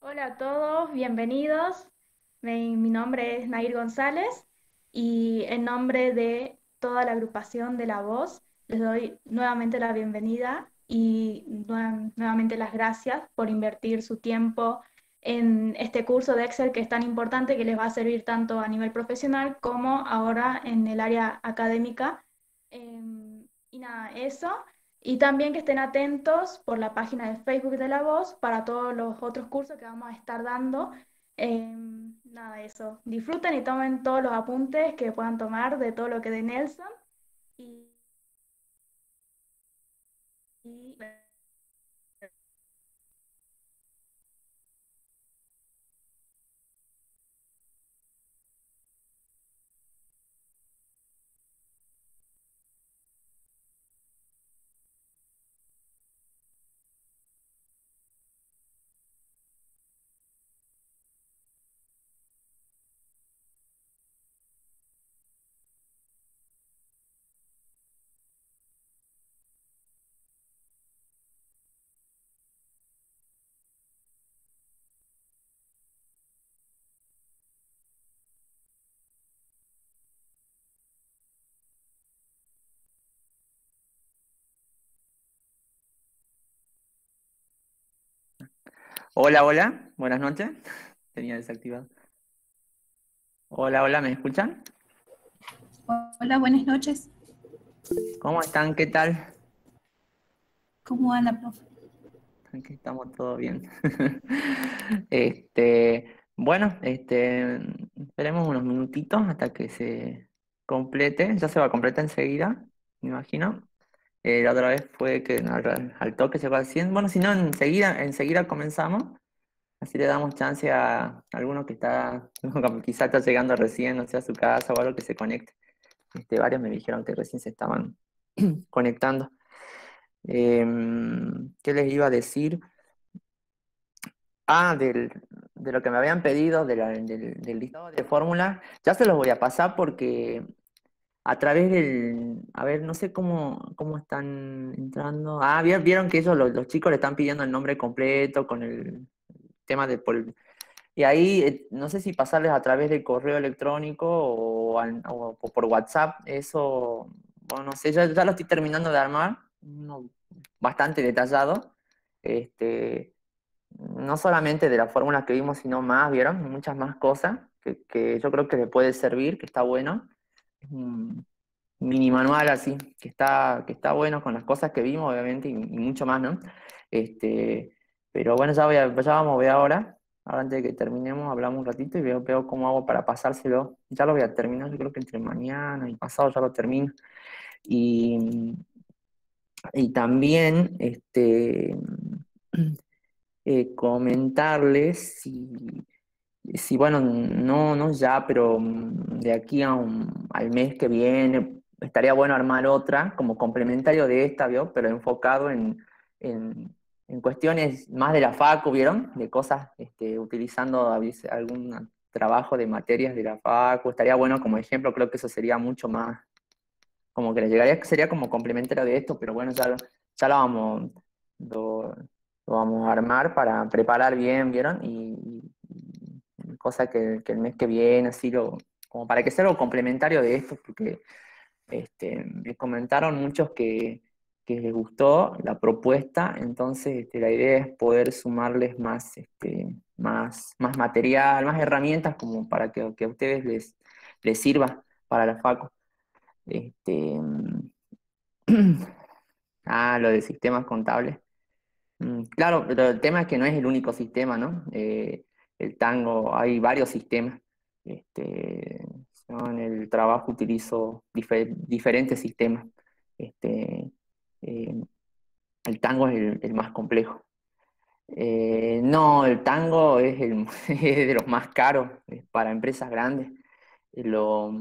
Hola a todos, bienvenidos. Mi, nombre es Nair González y en nombre de toda la agrupación de La Voz les doy nuevamente la bienvenida y nue- nuevamente las gracias por invertir su tiempo en este curso de Excel que es tan importante que les va a servir tanto a nivel profesional como ahora en el área académica. Em, y nada, eso. Y también que estén atentos por la página de Facebook de La Voz para todos los otros cursos que vamos a estar dando. Em, nada, eso. Disfruten y tomen todos los apuntes que puedan tomar de todo lo que de Nelson. Y Hola, hola, buenas noches. Tenía desactivado. Hola, hola, ¿me escuchan? Hola, buenas noches. ¿Cómo están? ¿Qué tal? ¿Cómo anda, profe? Aquí estamos todo bien. Este, bueno, este, esperemos unos minutitos hasta que se complete. Ya se va a completar enseguida, me imagino. Eh, la otra vez fue que al, al toque se va haciendo. Bueno, si no, enseguida, enseguida comenzamos. Así le damos chance a alguno que está, quizá está llegando recién, no sé, a su casa o algo que se conecte. Este, varios me dijeron que recién se estaban conectando. Em, ¿qué les iba a decir? Ah, del- de lo que me habían pedido de la- del, del listado de fórmulas, ya se los voy a pasar porque a través del, a ver, no sé cómo, cómo están entrando. Ah, vi- vieron que ellos, los, chicos le están pidiendo el nombre completo con el tema de por- Y ahí, eh, no sé si pasarles a través del correo electrónico o por WhatsApp, eso, bueno, no sé, ya, ya lo estoy terminando de armar, uno bastante detallado, este, no solamente de las fórmulas que vimos, sino más, ¿vieron? Muchas más cosas que, que yo creo que le puede servir, que está bueno. Un mini manual así, que está, que está bueno con las cosas que vimos, obviamente, y, y mucho más, ¿no? Este, pero bueno, ya, voy a- ya vamos a ver ahora. Ahora antes de que terminemos, hablamos un ratito y veo, veo cómo hago para pasárselo. Ya lo voy a terminar, yo creo que entre mañana y pasado ya lo termino. Y, y también, este, eh, comentarles si, si, bueno, no, no ya, pero mm, de aquí a un- al mes que viene, estaría bueno armar otra como complementario de esta, ¿vio? Pero enfocado en, en, cuestiones más de la FACU, ¿vieron? De cosas, este, utilizando algún trabajo de materias de la FACU. Estaría bueno como ejemplo, creo que eso sería mucho más, como que le llegaría, sería como complementario de esto, pero bueno, ya, lo- vamos, lo, vamos a armar para preparar bien, ¿vieron? Y cosa que, el mes que viene, así lo, como para que sea algo complementario de esto, porque este, me comentaron muchos que, les gustó la propuesta, entonces este, la idea es poder sumarles más, este, más, más material, más herramientas como para que, que a ustedes les, les sirva para la facu. Este, ah, lo de sistemas contables. Mm, Claro, pero el tema es que no es el único sistema, ¿no? Eh, el tango, hay varios sistemas. Este, en el trabajo utilizo dife- diferentes sistemas. Este, eh, el tango es el, más complejo. Eh, no, el tango es, el, de los más caros es para empresas grandes. Lo-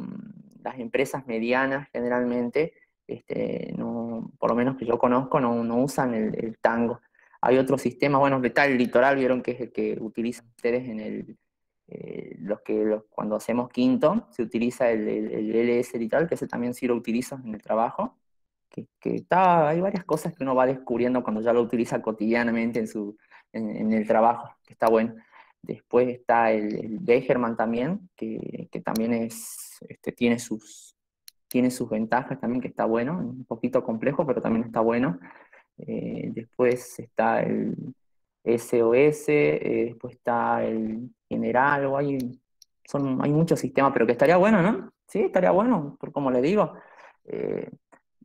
las empresas medianas generalmente, este, no, por lo menos que yo conozco, no, no usan el tango. Hay otros sistemas, bueno, está el litoral, vieron que es el que utilizan ustedes en el, eh, los que los- cuando hacemos quinto, se utiliza el, el, el LS litoral, que ese también sí lo utilizo en el trabajo, que, que está, hay varias cosas que uno va descubriendo cuando ya lo utiliza cotidianamente en, su, en, en el trabajo, que está bueno. Después está el, el también, que, que también es, este, tiene, sus, tiene sus ventajas también, que está bueno, un poquito complejo, pero también está bueno. Eh, después está el SOS, eh, después está el general, o hay, son, hay muchos sistemas, pero que estaría bueno, ¿no? Sí, estaría bueno, por como le digo. Eh,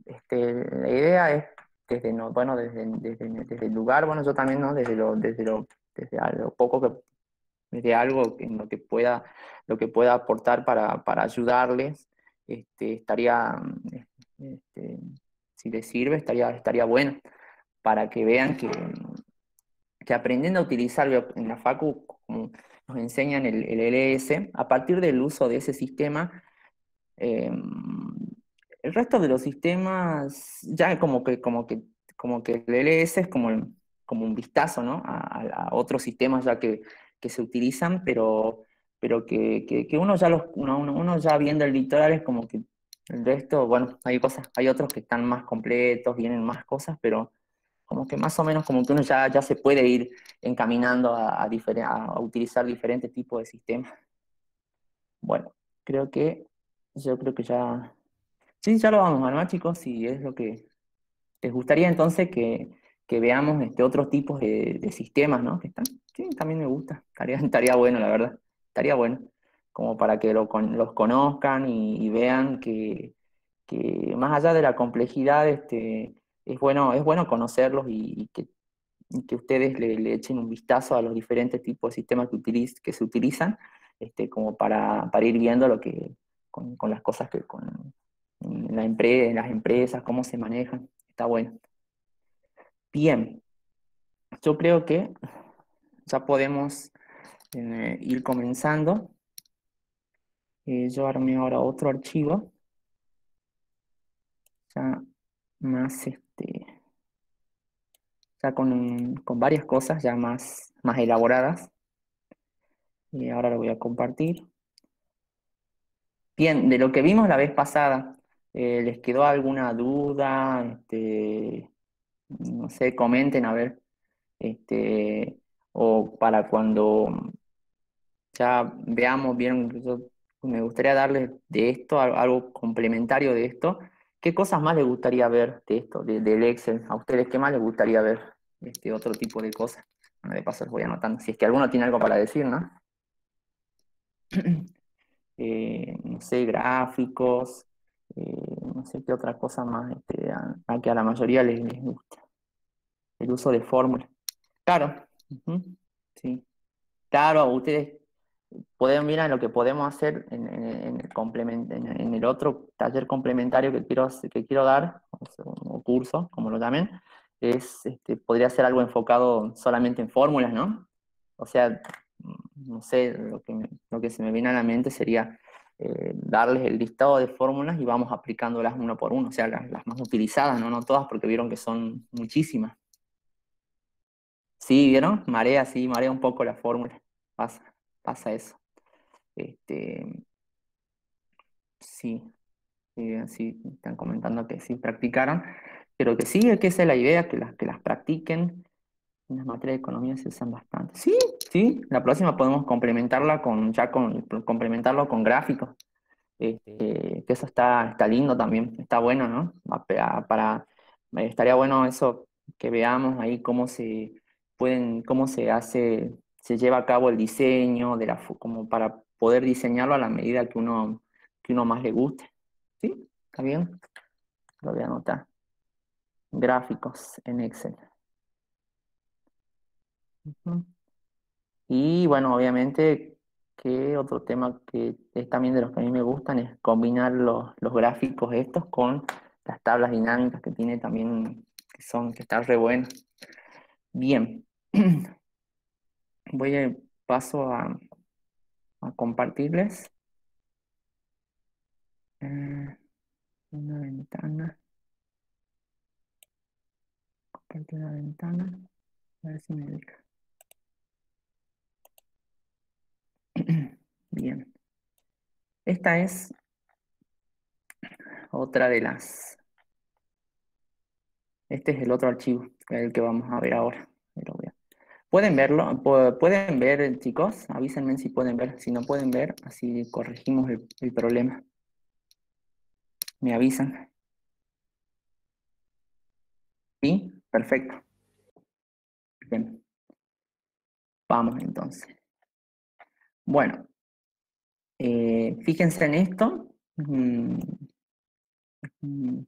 este, la idea es desde, no, bueno, desde, desde, desde, el lugar, bueno, yo también, ¿no? Desde lo, desde lo, desde lo poco que de algo en lo que pueda, lo que pueda aportar para, para ayudarles, este, estaría, este, si les sirve, estaría, estaría bueno para que vean que, que aprendiendo a utilizar en la FACU, como nos enseñan el, el LS, a partir del uso de ese sistema, eh, el resto de los sistemas, ya como que, como que, como que el LS es como, como un vistazo ¿no? a, a otros sistemas ya que, que se utilizan, pero, pero que, que, uno, ya los, uno, uno, ya viendo el litoral es como que el resto, bueno, hay cosas, hay otros que están más completos, vienen más cosas, pero como que más o menos como que uno ya, ya se puede ir encaminando a, a, utilizar diferentes tipos de sistemas. Bueno, creo que, yo creo que ya, sí, ya lo vamos a armar chicos, si es lo que les gustaría entonces que, que veamos este, otros tipos de, de, sistemas, ¿no? Que están, sí, también me gusta, estaría, estaría bueno, la verdad, estaría bueno, como para que lo, los conozcan y, y vean que, que, más allá de la complejidad, este, es, bueno, es bueno conocerlos y, que, que ustedes le, echen un vistazo a los diferentes tipos de sistemas que, utiliz, que se utilizan, este, como para, para ir viendo lo que, con, con las cosas que con empre las empresas, cómo se manejan, está bueno. Bien, yo creo que ya podemos eh, ir comenzando. Eh, yo armé ahora otro archivo. Ya más este. Con, varias cosas ya más, más elaboradas. Y ahora lo voy a compartir. Bien, de lo que vimos la vez pasada, eh, ¿les quedó alguna duda? Este, no sé, comenten a ver, este, o para cuando ya veamos bien, me gustaría darles de esto, algo complementario de esto, ¿qué cosas más les gustaría ver de esto, de, del Excel? ¿A ustedes qué más les gustaría ver? Este otro tipo de cosas. De paso les voy anotando, si es que alguno tiene algo para decir, ¿no? eh, no sé, gráficos, eh, no sé qué otra cosa más este, a, a, que a la mayoría les, les gusta. El uso de fórmulas. Claro, uh -huh. sí. Claro, ustedes pueden mirar lo que podemos hacer en, en, en el, en, el otro taller complementario que quiero, que quiero dar, o, curso, como lo llamen, es, este, podría ser algo enfocado solamente en fórmulas, ¿no? O sea, no sé, lo que, me, lo que se me viene a la mente sería eh, darles el listado de fórmulas y vamos aplicándolas uno por uno, o sea, las, las, más utilizadas, ¿no? No todas, porque vieron que son muchísimas. Sí, ¿vieron? Marea, sí, marea un poco la fórmula. Pasa, pasa eso. Este, sí, sí, están comentando que sí practicaron, pero que sí, que esa es la idea, que las, que las practiquen. En las materias de economía se usan bastante. Sí, sí, la próxima podemos complementarla con, ya con, complementarlo con gráficos. Este, que eso está, está lindo también, está bueno, ¿no? Para, estaría bueno eso, que veamos ahí cómo se pueden, cómo se hace, se lleva a cabo el diseño, de la, como para poder diseñarlo a la medida que uno, que uno más le guste. ¿Sí? ¿Está bien? Lo voy a anotar. Gráficos en Excel. Y bueno, obviamente que otro tema que es también de los que a mí me gustan es combinar los, los gráficos estos con las tablas dinámicas que tiene también, que son, que están re buenas. Bien, voy a paso a, compartirles eh, una ventana. Compartir una ventana, a ver si me deja. Bien. Esta es otra de las... Este es el otro archivo, el que vamos a ver ahora. ¿Pueden verlo? Pu- ¿Pueden ver, chicos? Avísenme si pueden ver. Si no pueden ver, así corregimos el, problema. ¿Me avisan? ¿Sí? Perfecto. Bien. Vamos entonces. Bueno, eh, fíjense en esto. Mm, mm,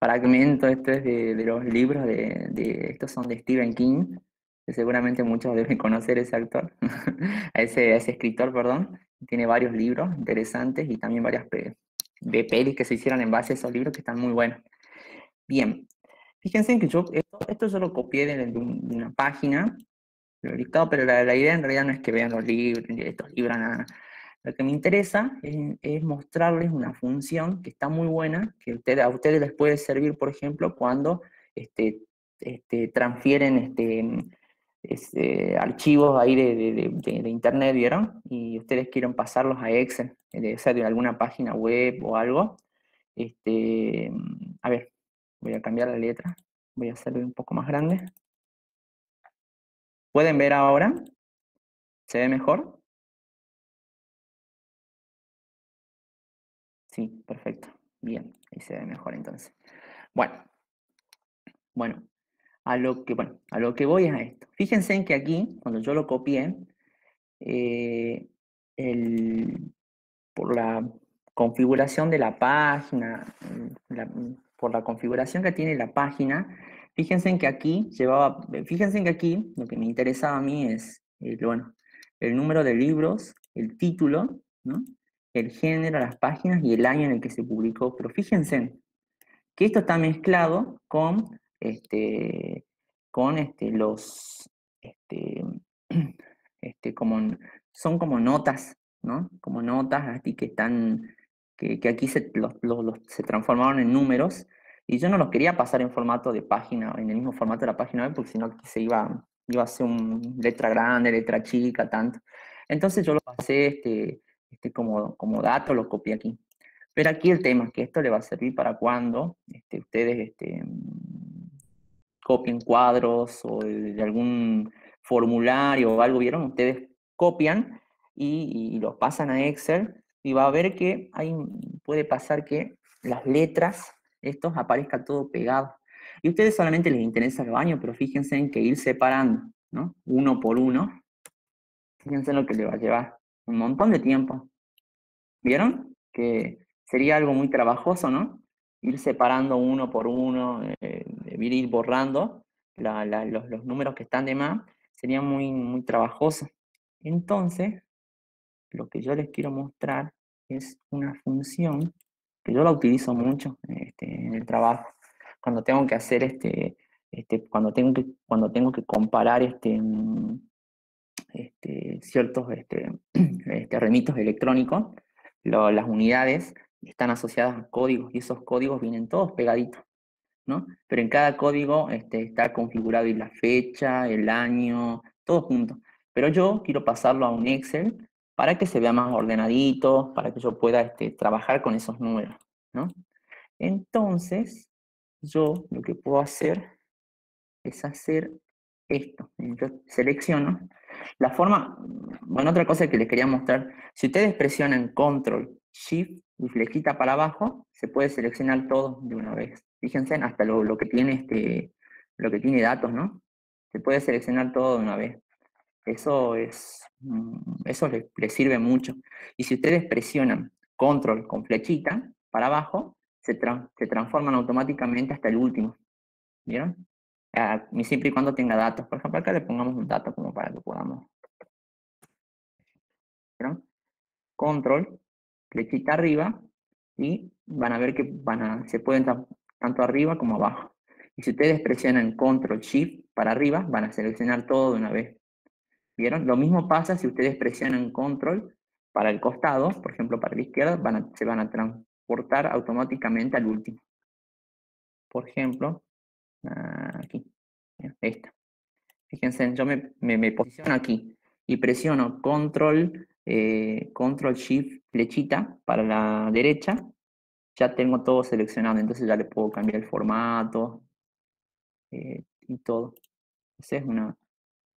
Fragmento, esto es de, los libros de- estos son de Stephen King, seguramente muchos deben conocer ese actor, a ese, ese escritor, perdón. Tiene varios libros interesantes y también varias pe- de pelis que se hicieron en base a esos libros que están muy buenos. Bien, fíjense que yo, esto, esto yo lo copié de, de un- de una página, pero la, la idea en realidad no es que vean los libros, estos libros, nada. Lo que me interesa es, es mostrarles una función que está muy buena, que usted- a ustedes les puede servir, por ejemplo, cuando este, este, transfieren este, este, archivos ahí de, de- internet, ¿vieron? Y ustedes quieren pasarlos a Excel, de, o sea, de alguna página web o algo. Este, mm, a ver, voy a cambiar la letra, voy a hacerlo un poco más grande. ¿Pueden ver ahora? ¿Se ve mejor? Sí, perfecto. Bien, ahí se ve mejor entonces. Bueno, bueno, a lo que, bueno, a lo que voy es a esto. Fíjense en que aquí, cuando yo lo copié, eh, el- por la configuración de la página, mm, mm, por la configuración que tiene la página, fíjense en que aquí llevaba, fíjense en que aquí lo que me interesaba a mí es, bueno, el número de libros, el título, ¿no? el género, las páginas y el año en el que se publicó. Pero fíjense que esto está mezclado con, este, con este, los, este, este, como, son como notas, ¿no? Como notas así que están, que, que aquí se, los, los- los- se transformaron en números, y yo no los quería pasar en formato de página, en el mismo formato de la página web, porque si no se iba, iba a ser un letra grande, letra chica, tanto. Entonces yo lo pasé este, este, como, como dato, lo copié aquí. Pero aquí el tema es que esto le va a servir para cuando este, ustedes este, copien cuadros o de, algún formulario o algo, ¿vieron? Ustedes copian y, los pasan a Excel y va a ver que hay, puede pasar que las letras, estos aparezca todo pegado. Y a ustedes solamente les interesa el baño, pero fíjense en que ir separando, ¿no? Uno por uno, fíjense en lo que le va a llevar un montón de tiempo. ¿Vieron? Que sería algo muy trabajoso, ¿no? Ir separando uno por uno, eh, ir, ir borrando los, números que están de más, sería muy, muy trabajoso. Entonces, lo que yo les quiero mostrar es una función que yo la utilizo mucho este, en el trabajo. Cuando tengo que hacer este, este, cuando tengo que, cuando tengo que comparar este, mm, este, ciertos este, este, remitos electrónicos, las unidades están asociadas a códigos y esos códigos vienen todos pegaditos, Pero en cada código este, está configurado la fecha, el año, todo junto. Pero yo quiero pasarlo a un Excel para que se vea más ordenadito, para que yo pueda este, trabajar con esos números. Entonces, yo lo que puedo hacer es hacer esto. Yo selecciono la forma, bueno, otra cosa que les quería mostrar, si ustedes presionan Control, Shift y flechita para abajo, se puede seleccionar todo de una vez. Fíjense hasta lo, lo que tiene este, lo que tiene datos, ¿no? Se puede seleccionar todo de una vez. Eso es, mm, eso les, sirve mucho. Y si ustedes presionan Control con flechita para abajo, se, tra- se transforman automáticamente hasta el último. ¿Vieron? Ah, siempre y cuando tenga datos. Por ejemplo, acá le pongamos un dato como para que podamos. ¿Vieron? Control, flechita arriba, y van a ver que van a, se pueden tanto arriba como abajo. Y si ustedes presionan Control Shift para arriba, van a seleccionar todo de una vez. ¿Vieron? Lo mismo pasa si ustedes presionan Control para el costado, por ejemplo, para la izquierda, se van a transportar automáticamente al último. Por ejemplo, aquí, esta. Fíjense, yo me, me- me posiciono aquí y presiono Control, eh, Control Shift flechita para la derecha, ya tengo todo seleccionado, entonces ya le puedo cambiar el formato eh, y todo. Esa es una,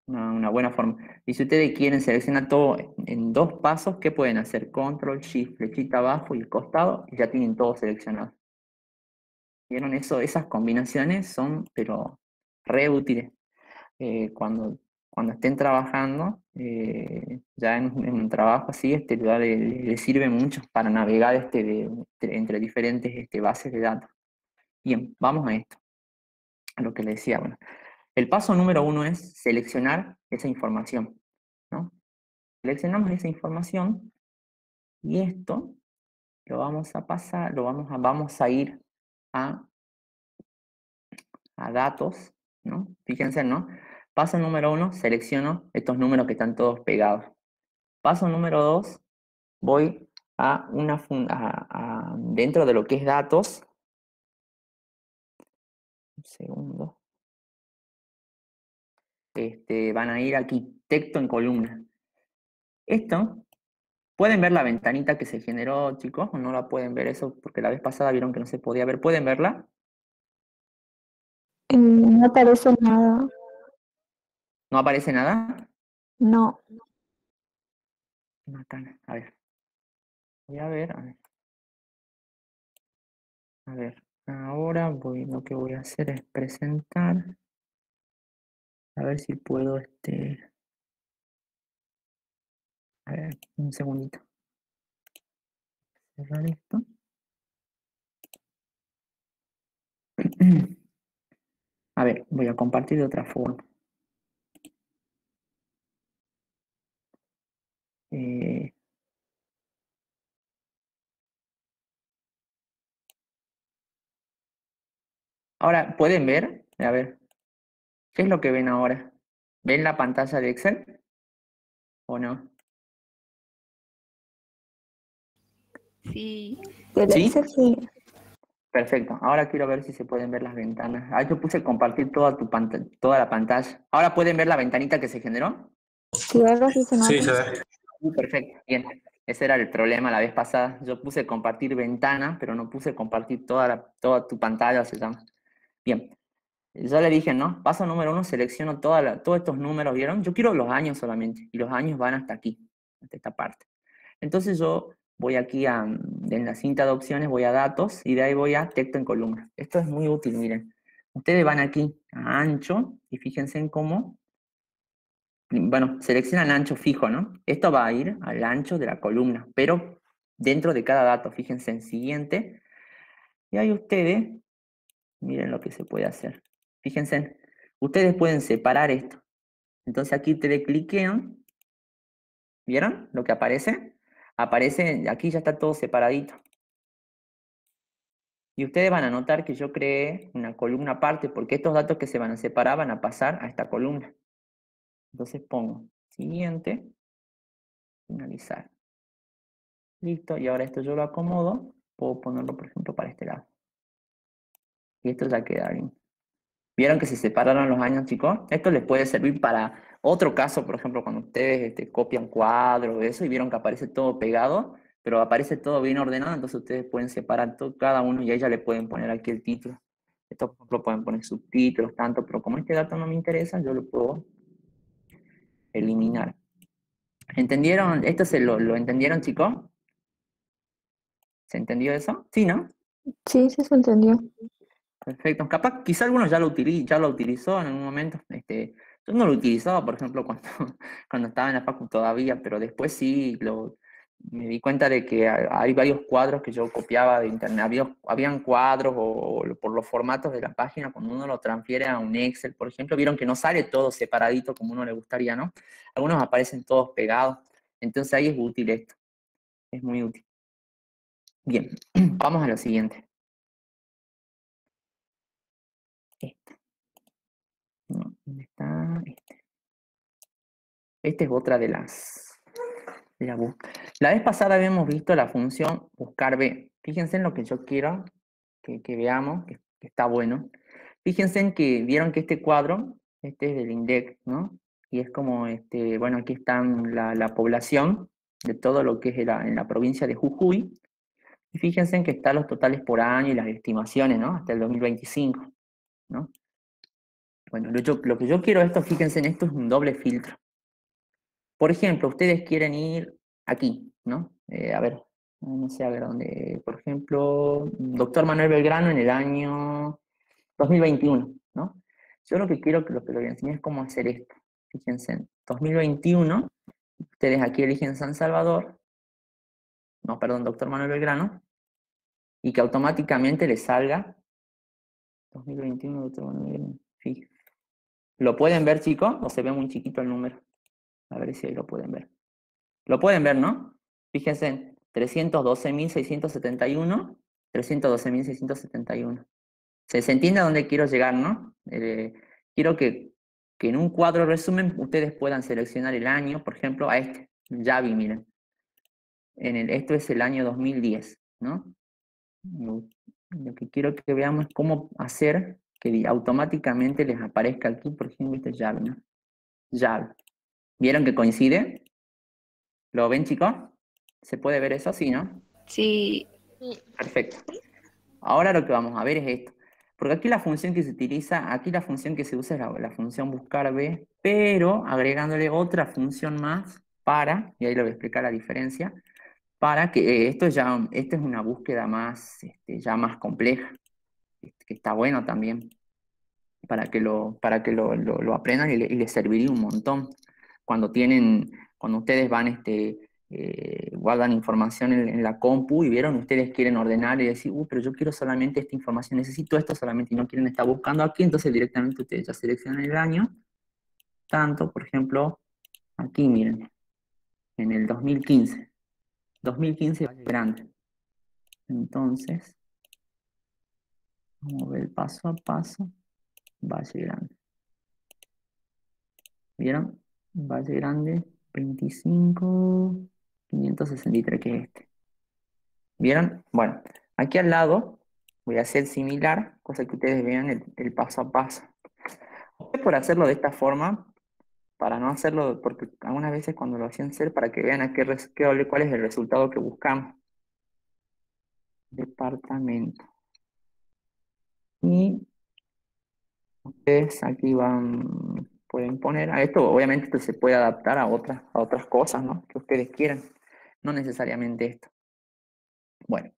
una, una buena forma. Y si ustedes quieren seleccionar todo en dos pasos, ¿qué pueden hacer? Control, Shift, flechita abajo y el costado, y ya tienen todo seleccionado. ¿Vieron eso? Esas combinaciones son, pero re útiles. Eh, cuando, cuando estén trabajando, eh, ya en, un trabajo así, este lugar le, sirve mucho para navegar este entre, entre diferentes este, bases de datos. Bien, vamos a esto, a lo que le decía. Bueno, el paso número uno es seleccionar esa información. ¿no? Seleccionamos esa información y esto lo vamos a pasar, lo vamos a, vamos a ir a, a datos, ¿no? Fíjense, ¿no? Paso número uno, selecciono estos números que están todos pegados. Paso número dos, voy a una a- a- dentro de lo que es datos. Un segundo. Este, van a ir aquí, texto en columna. Esto, ¿pueden ver la ventanita que se generó, chicos? ¿O no la pueden ver eso? Porque la vez pasada vieron que no se podía ver. ¿Pueden verla? Eh, no aparece nada. ¿No aparece nada? No. Macana. A ver. Voy a ver, a ver. A ver. Ahora voy, lo que voy a hacer es presentar. A ver si puedo, este. A ver, un segundito. Cerrar esto. A ver, voy a compartir de otra forma. Eh, ahora, ¿pueden ver? A ver, ¿qué es lo que ven ahora? ¿Ven la pantalla de Excel? ¿O no? Sí, ¿Sí? Excel sí. Perfecto. Ahora quiero ver si se pueden ver las ventanas. Ah, yo puse compartir toda tu pantalla, toda la pantalla. ¿Ahora pueden ver la ventanita que se generó? Sí, ahora sí se nota. Sí, se ve. Perfecto. Bien. Ese era el problema la vez pasada. Yo puse compartir ventana, pero no puse compartir toda, la- toda tu pantalla, se llama. Bien. Ya le dije, ¿no? Paso número uno, selecciono toda la- todos estos números, ¿vieron? Yo quiero los años solamente, y los años van hasta aquí, hasta esta parte. Entonces yo voy aquí a, en la cinta de opciones, voy a datos, y de ahí voy a texto en columna. Esto es muy útil, miren. Ustedes van aquí a ancho, y fíjense en cómo, bueno, seleccionan ancho fijo, ¿no? Esto va a ir al ancho de la columna, pero dentro de cada dato, fíjense en siguiente, y ahí ustedes, miren lo que se puede hacer. Fíjense, ustedes pueden separar esto. Entonces aquí ustedes cliquean. ¿Vieron lo que aparece? Aparece, aquí ya está todo separadito. Y ustedes van a notar que yo creé una columna aparte porque estos datos que se van a separar van a pasar a esta columna. Entonces pongo siguiente, finalizar. Listo, y ahora esto yo lo acomodo. Puedo ponerlo, por ejemplo, para este lado. Y esto ya queda bien. ¿Vieron que se separaron los años, chicos? Esto les puede servir para otro caso, por ejemplo, cuando ustedes este, copian cuadros eso y vieron que aparece todo pegado, pero aparece todo bien ordenado, entonces ustedes pueden separar todo, cada uno y a ella le pueden poner aquí el título. Esto, por ejemplo, pueden poner subtítulos, tanto, pero como este dato no me interesa, yo lo puedo eliminar. ¿Entendieron? ¿Esto se lo, lo entendieron, chicos? ¿Se entendió eso? Sí, ¿no? Sí, sí se entendió. Perfecto. Capaz, quizá algunos ya lo, utili- ya lo utilizó en algún momento. Este, yo no lo utilizaba, por ejemplo, cuando, cuando estaba en la facu todavía, pero después sí lo, me di cuenta de que hay varios cuadros que yo copiaba de internet. Había, habían cuadros o, por los formatos de la página, cuando uno lo transfiere a un Excel, por ejemplo, vieron que no sale todo separadito como uno le gustaría, ¿no? Algunos aparecen todos pegados. Entonces ahí es útil esto. Es muy útil. Bien, vamos a lo siguiente. Este. ¿dónde está? Este. Esta es otra de las. La, vez pasada habíamos visto la función buscar B. Fíjense en lo que yo quiero que, veamos, que, está bueno. Fíjense en que vieron que este cuadro, este es del INDEC, ¿no? Y es como, este, bueno, aquí está la, la población de todo lo que es la- en la provincia de Jujuy. Y fíjense en que están los totales por año y las estimaciones, ¿no? Hasta el 2025, ¿no? Bueno, lo, yo- lo que yo quiero esto, fíjense en esto, es un doble filtro. Por ejemplo, ustedes quieren ir aquí, ¿no? Eh, a ver, no sé a ver dónde, por ejemplo, doctor Manuel Belgrano en el año 2021, ¿no? Yo lo que quiero lo que les enseñar es cómo hacer esto. Fíjense, en 2021, ustedes aquí eligen San Salvador, no, perdón, doctor Manuel Belgrano, y que automáticamente les salga 2021, doctor Manuel Belgrano. Fí- ¿Lo pueden ver, chicos? ¿O se ve muy chiquito el número? A ver si ahí lo pueden ver. Lo pueden ver, ¿no? Fíjense, en 312.671, 312.671. Se, se entiende a dónde quiero llegar, ¿no? Eh, quiero que, que en un cuadro resumen ustedes puedan seleccionar el año, por ejemplo, a este, Yavi, miren. En el, esto es el año 2010, ¿no? Lo, que quiero que veamos es cómo hacer que automáticamente les aparezca aquí, por ejemplo, este Yavi, ¿no? Yavi. ¿Vieron que coincide? ¿Lo ven, chicos? ¿Se puede ver eso? Sí, ¿no? Sí, Perfecto. Ahora lo que vamos a ver es esto. Porque aquí la función que se utiliza, aquí la función que se usa es la, la función buscar b, pero agregándole otra función más para, y ahí le voy a explicar la diferencia, para que eh, esto ya, esta es una búsqueda más, este, ya más compleja, este, que está bueno también, para que lo, para que lo, lo- lo aprendan y le, y les serviría un montón. Cuando tienen, cuando ustedes van, este, eh, guardan información en, la compu y vieron, ustedes quieren ordenar y decir, pero yo quiero solamente esta información, necesito esto solamente y no quieren estar buscando aquí, entonces directamente ustedes ya seleccionan el año, tanto, por ejemplo, aquí miren, en el 2015, 2015 Valle Grande. Entonces, vamos a ver paso a paso, Valle Grande. ¿Vieron? Valle Grande, 25, 563, que es este. ¿Vieron? Bueno, aquí al lado voy a hacer similar, cosa que ustedes vean el, paso a paso. Por hacerlo de esta forma, para no hacerlo, porque algunas veces cuando lo hacían ser, para que vean a qué, qué- cuál es el resultado que buscamos. Departamento. Y ustedes aquí van, pueden poner, a esto obviamente esto se puede adaptar a otras, a otras cosas, ¿no? Que ustedes quieran, no necesariamente esto. Bueno,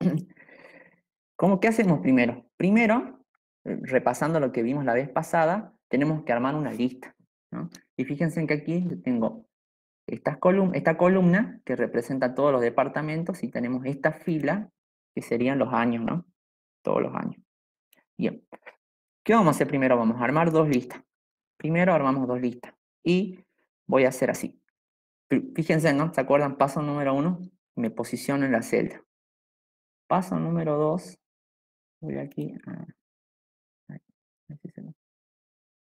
¿cómo qué hacemos primero? Primero, eh, repasando lo que vimos la vez pasada, tenemos que armar una lista, ¿no? Y fíjense que aquí tengo estas colum- esta columna que representa todos los departamentos y tenemos esta fila que serían los años, ¿no? Todos los años. Bien. ¿Qué vamos a hacer primero? Vamos a armar dos listas. Primero armamos dos listas. Y voy a hacer así. Fí- Fíjense, ¿no? ¿Se acuerdan? Paso número uno, me posiciono en la celda. Paso número dos, voy aquí a... ahí, a ver si se ve.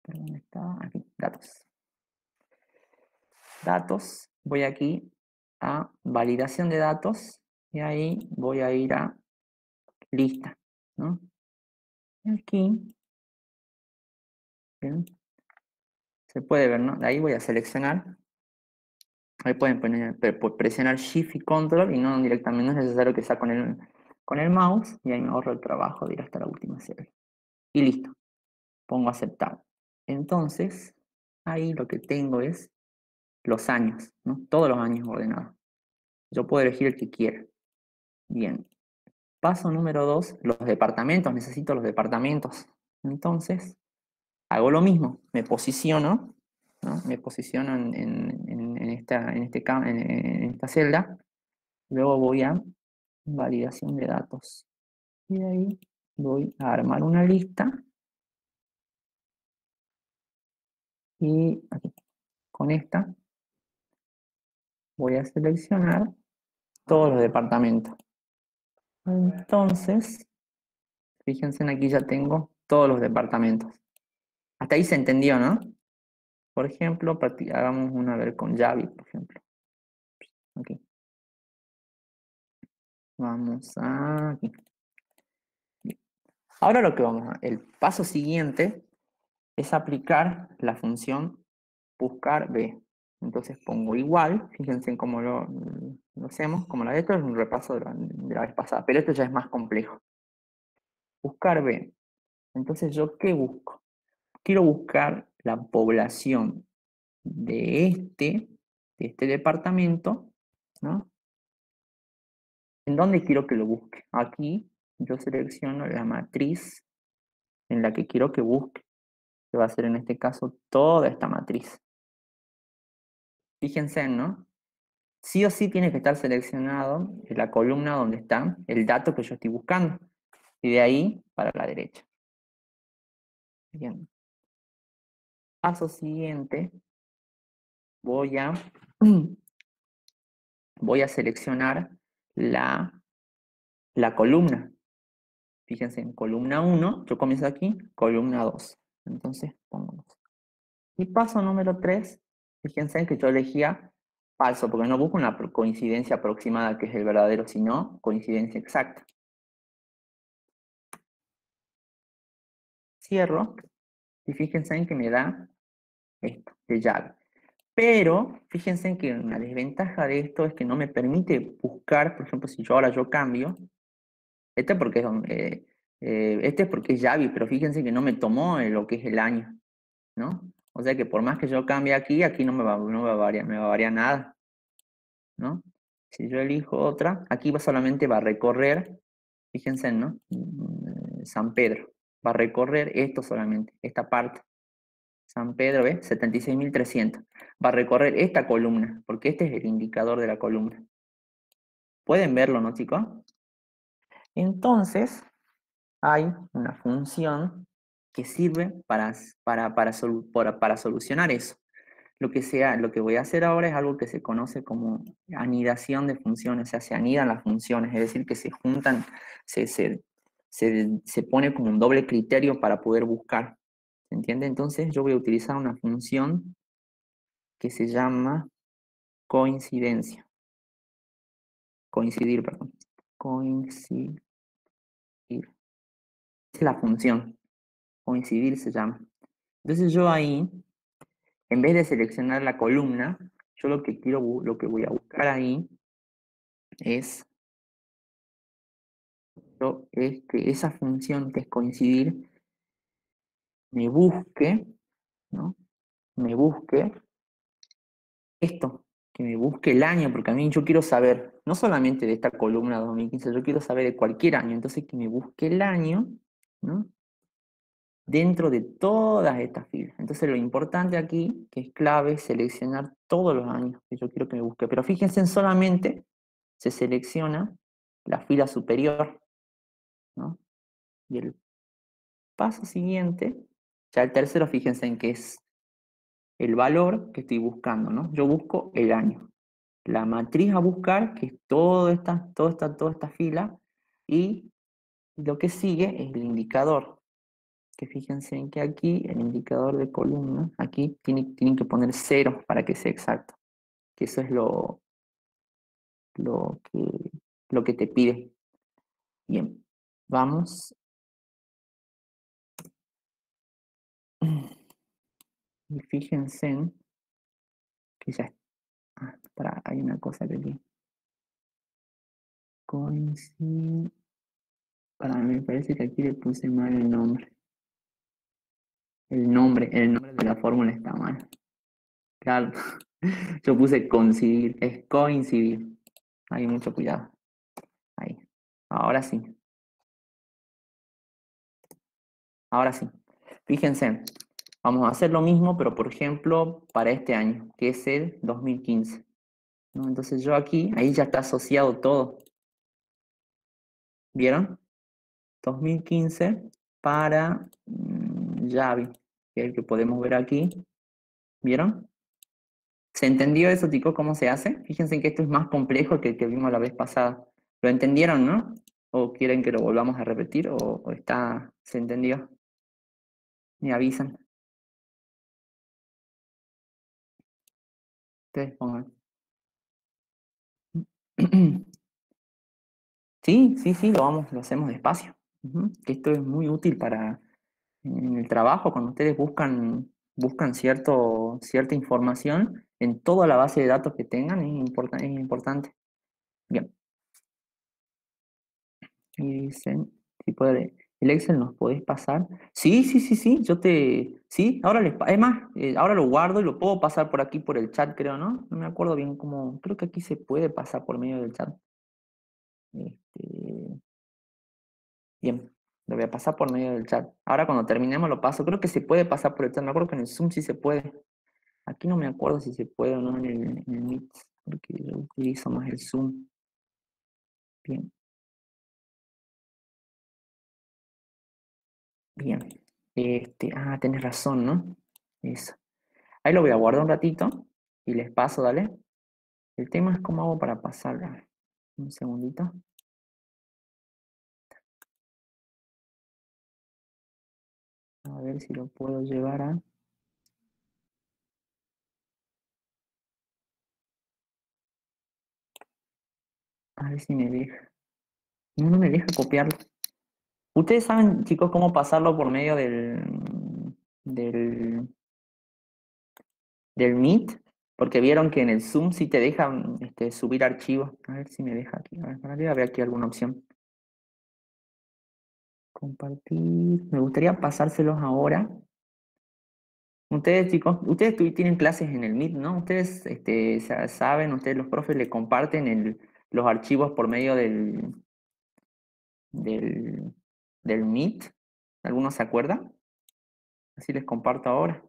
¿Por dónde está? Aquí, datos. Datos, voy aquí a validación de datos y ahí voy a ir a lista, ¿no? Aquí. Se puede ver, ¿no? De ahí voy a seleccionar. Ahí pueden poner, presionar Shift y Control y no directamente, no es necesario que sea con el, con el mouse y ahí me ahorro el trabajo de ir hasta la última serie. Y listo. Pongo aceptar. Entonces, ahí lo que tengo es los años, ¿no? Todos los años ordenados. Yo puedo elegir el que quiera. Bien. Paso número dos, los departamentos. Necesito los departamentos. Entonces, hago lo mismo. Me posiciono, ¿no? Me posiciono en, esta, en, este, en, esta celda. Luego voy a validación de datos. Y ahí voy a armar una lista. Y con esta voy a seleccionar todos los departamentos. Entonces, fíjense aquí ya tengo todos los departamentos. Hasta ahí se entendió, ¿no? Por ejemplo, hagamos una ver con Javi, por ejemplo. Aquí. Vamos a aquí. Ahora lo que vamos a, el paso siguiente es aplicar la función buscar b. Entonces pongo igual, fíjense en cómo lo, lo hacemos, como la de esto es un repaso de la, de la vez pasada, pero esto ya es más complejo. Buscar b. Entonces, ¿yo qué busco? Quiero buscar la población de este, de este departamento, ¿no? ¿En dónde quiero que lo busque? Aquí yo selecciono la matriz en la que quiero que busque, que va a ser en este caso toda esta matriz. Fíjense, ¿no? Sí o sí tiene que estar seleccionado en la columna donde está el dato que yo estoy buscando. Y de ahí para la derecha. Bien. Paso siguiente, voy a, voy a seleccionar la, la columna. Fíjense, en columna 1, yo comienzo aquí, columna 2. Entonces, pongo Y paso número 3, fíjense que yo elegía falso, porque no busco una coincidencia aproximada que es el verdadero, sino coincidencia exacta. Cierro, y fíjense en que me da esto, de llave. Pero fíjense en que una desventaja de esto es que no me permite buscar, por ejemplo, si yo ahora yo cambio, este porque es, eh, eh, este es porque es llave, pero fíjense que no me tomó lo que es el año, ¿no? O sea que por más que yo cambie aquí, aquí no me va, no va, a, variar, me va a variar nada, ¿no? Si yo elijo otra, aquí solamente va a recorrer, fíjense, ¿no? Mm, San Pedro, va a recorrer esto solamente, esta parte. San Pedro, ¿ves? 76.300. Va a recorrer esta columna, porque este es el indicador de la columna. ¿Pueden verlo, no, chicos? Entonces, hay una función que sirve para, para, para, para, solucionar eso. Lo que, sea, lo que voy a hacer ahora es algo que se conoce como anidación de funciones, o sea, se anidan las funciones, es decir, que se juntan, se, se pone como un doble criterio para poder buscar. ¿Se entiende? Entonces yo voy a utilizar una función que se llama coincidencia. Coincidir, perdón. Coincidir. Es la función. Coincidir se llama. Entonces yo ahí, en vez de seleccionar la columna, yo lo que quiero, lo que voy a buscar ahí es, es que esa función que es coincidir me busque, ¿no? Me busque esto, que me busque el año, porque a mí yo quiero saber, no solamente de esta columna 2015, yo quiero saber de cualquier año, entonces que me busque el año, ¿no? Dentro de todas estas filas. Entonces lo importante aquí, que es clave, es seleccionar todos los años que yo quiero que me busque. Pero fíjense, solamente se selecciona la fila superior, Y el paso siguiente ya el tercero, fíjense en qué es el valor que estoy buscando, ¿no? Yo busco el año. La matriz a buscar, que es toda esta, toda esta, toda esta fila, y lo que sigue es el indicador. Que fíjense en que aquí, el indicador de columna, aquí tienen, tienen que poner cero para que sea exacto. Que eso es lo, lo, que, lo que te pide. Bien, vamos Y fíjense que ya ah, para, hay una cosa que aquí. Coincide. Para mí me parece que aquí le puse mal el nombre. El nombre, el nombre de la fórmula está mal. Claro. Yo puse coincidir, es coincidir. Hay mucho cuidado. Ahí. Ahora sí. Ahora sí. Fíjense, vamos a hacer lo mismo, pero por ejemplo, para este año, que es el 2015. Entonces yo aquí, ahí ya está asociado todo. ¿Vieron? 2015 para Javi, mm, que es el que podemos ver aquí. ¿Vieron? ¿Se entendió eso, chicos, cómo se hace? Fíjense que esto es más complejo que el que vimos la vez pasada. ¿Lo entendieron, no? ¿O quieren que lo volvamos a repetir? ¿O, o está, se entendió? Me avisan. Ustedes pongan. Sí, sí, sí, lo vamos, lo hacemos despacio. Esto es muy útil para en el trabajo, cuando ustedes buscan, buscan cierto, cierta información en toda la base de datos que tengan, es, es importante. Bien. Y dicen tipo de ¿El Excel nos podés pasar? Sí, sí, sí, sí, yo te... Sí, ahora les... Es más, eh, ahora lo guardo y lo puedo pasar por aquí por el chat, creo, ¿no? No me acuerdo bien cómo... Creo que aquí se puede pasar por medio del chat. Este, Bien, lo voy a pasar por medio del chat. Ahora cuando terminemos lo paso. Creo que se puede pasar por el chat. Me acuerdo que en el Zoom sí se puede. Aquí no me acuerdo si se puede o no en el, en Meet, porque yo utilizo más el Zoom. Bien. Bien. Este, ah, tenés razón, ¿no? Eso. Ahí lo voy a guardar un ratito y les paso, dale. El tema es cómo hago para pasarla. Un segundito. A ver si lo puedo llevar a... A ver si me deja. No, no me deja copiarlo. Ustedes saben, chicos, cómo pasarlo por medio del, del, del Meet, porque vieron que en el Zoom sí te dejan este, subir archivos. A ver si me deja aquí. A ver, para ver, a ver aquí alguna opción. Compartir. Me gustaría pasárselos ahora. Ustedes, chicos, ustedes tienen clases en el Meet, ¿no? Ustedes este, sa- saben, ustedes los profes le comparten el- los archivos por medio del, del, del Meet. ¿Alguno se acuerda? Así les comparto ahora.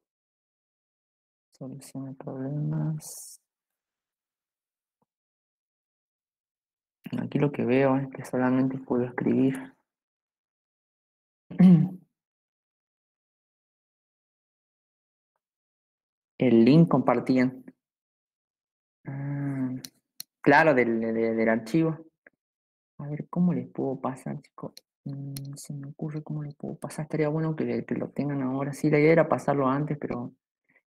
Solución de problemas. Aquí lo que veo es que solamente puedo escribir. El link compartían. Ah, claro, del, de- del archivo. A ver, ¿cómo les puedo pasar, chicos? Mm, se me ocurre cómo les puedo pasar. Estaría bueno que, lo tengan ahora. Sí, la idea era pasarlo antes, pero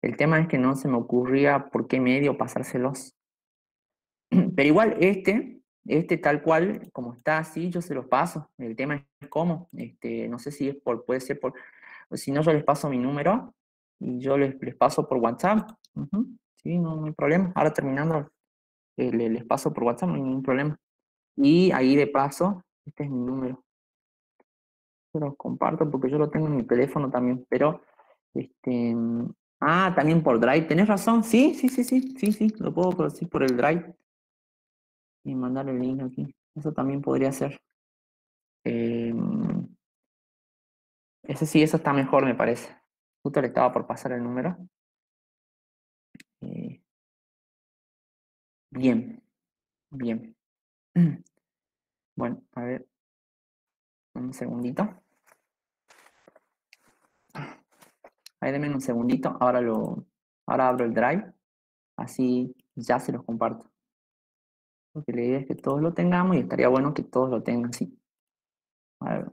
el tema es que no se me ocurría por qué medio pasárselos. Pero igual este, este tal cual, como está así, yo se los paso. El tema es cómo. Este, no sé si es por, puede ser por, si no, yo les paso mi número y yo les, les paso por WhatsApp. Sí, no, no hay problema. Ahora terminando, eh, le- les paso por WhatsApp, no hay ningún problema. Y ahí de paso, este es mi número. Yo lo comparto porque yo lo tengo en mi teléfono también, pero este. Ah, también por Drive. ¿Tenés razón? Sí, sí, sí, sí, sí, sí. Lo puedo producir por el Drive y mandar el link aquí. Eso también podría ser. Em, ese sí, eso está mejor, me parece. Justo le estaba por pasar el número. Eh, bien, bien. Bueno, a ver. Un segundito. Ahí denme un segundito. Ahora lo. Ahora abro el Drive. Así ya se los comparto. Porque la idea es que todos lo tengamos y estaría bueno que todos lo tengan, sí. A ver.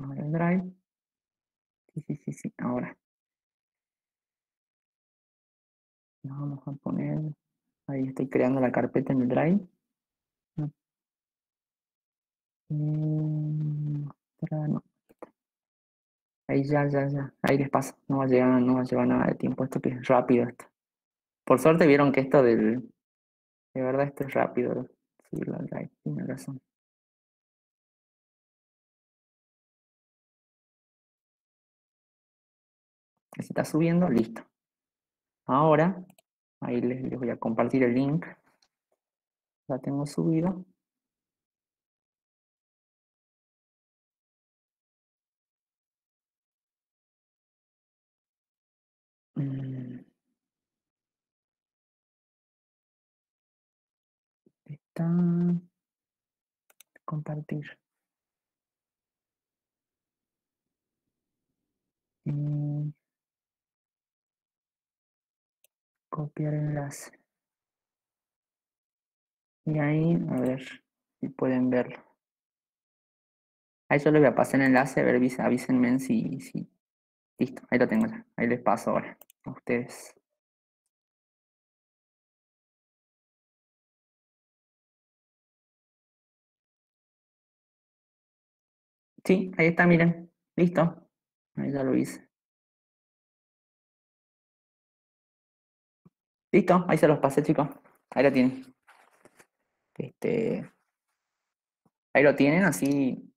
Ahora el Drive. Sí, sí, sí, sí. Ahora. Nos vamos a poner. Ahí estoy creando la carpeta en el Drive. Mm, espera, no. Ahí ya, ya, ya. Ahí les paso. No va a llegar, no va a llevar nada de tiempo. Esto que es rápido esto. Por suerte vieron que esto del. De verdad esto es rápido. Subirlo al Drive. Tiene razón. Se está subiendo, listo. Ahora, ahí les, les voy a compartir el link. La tengo subido. Mm. Compartir. Copiar enlace. Y ahí, a ver si pueden verlo. Ahí yo les voy a pasar el enlace, a ver, avísenme si, si. Listo, ahí lo tengo. Ahí les paso ahora ustedes. Sí, ahí está, miren. Listo. Ahí ya lo hice. Listo, ahí se los pasé, chicos. Ahí lo tienen. Este, ahí lo tienen, así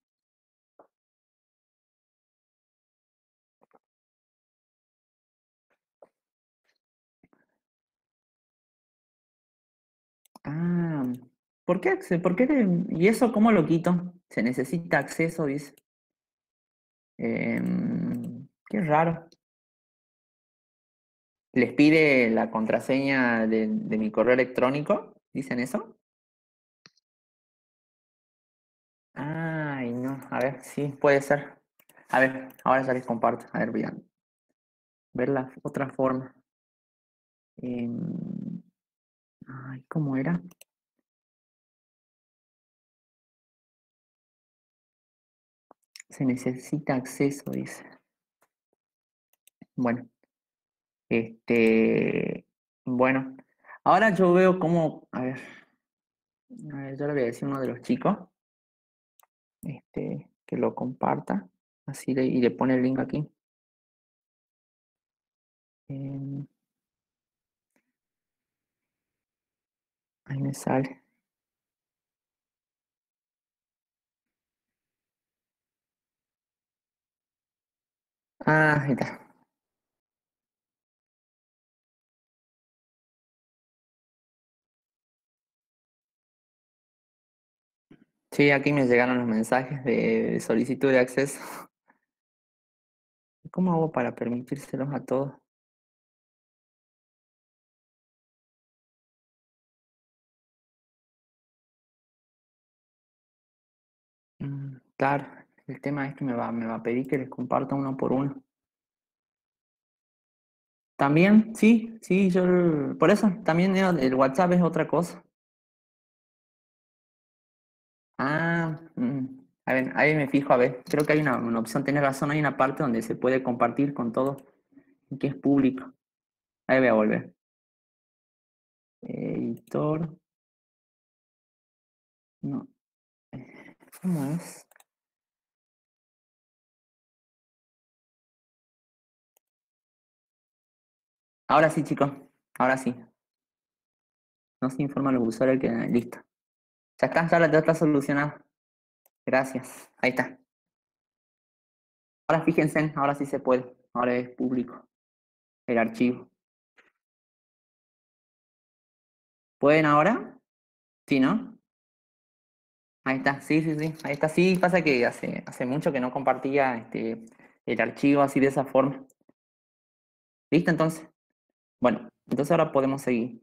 ¿Por qué, por qué ¿Y eso cómo lo quito? Se necesita acceso, dice. Em, qué raro. ¿Les pide la contraseña de, mi correo electrónico? ¿Dicen eso? Ay, no. A ver, sí, puede ser. A ver, ahora ya les comparto. A ver, a ver la otra forma. Em, ay, ¿cómo era? Se necesita acceso, dice. Bueno, este, bueno, ahora yo veo cómo, a ver, a ver, yo le voy a decir a uno de los chicos, este, que lo comparta, así le, y le pone el link aquí. Em, ahí me sale. Ah, ahí está. Sí, aquí me llegaron los mensajes de solicitud de acceso. ¿Cómo hago para permitírselos a todos? El tema es que me va, me va a pedir que les comparta uno por uno. También, sí, sí, yo, por eso, también el WhatsApp es otra cosa. Ah, mm, a ver, ahí me fijo, a ver, creo que hay una, una opción, tenés razón, hay una parte donde se puede compartir con todo, que es público. Ahí voy a volver. Editor. No. ¿Cómo es? Ahora sí, chicos, ahora sí. No se informa a los usuarios que listo. Ya está, ya, la- ya está solucionado. Gracias. Ahí está. Ahora fíjense, ahora sí se puede. Ahora es público el archivo. ¿Pueden ahora? Sí, ¿no? Ahí está, sí, sí, sí. Ahí está, sí, pasa que hace, hace mucho que no compartía este, el archivo así de esa forma. ¿Listo entonces? Bueno, entonces ahora podemos seguir.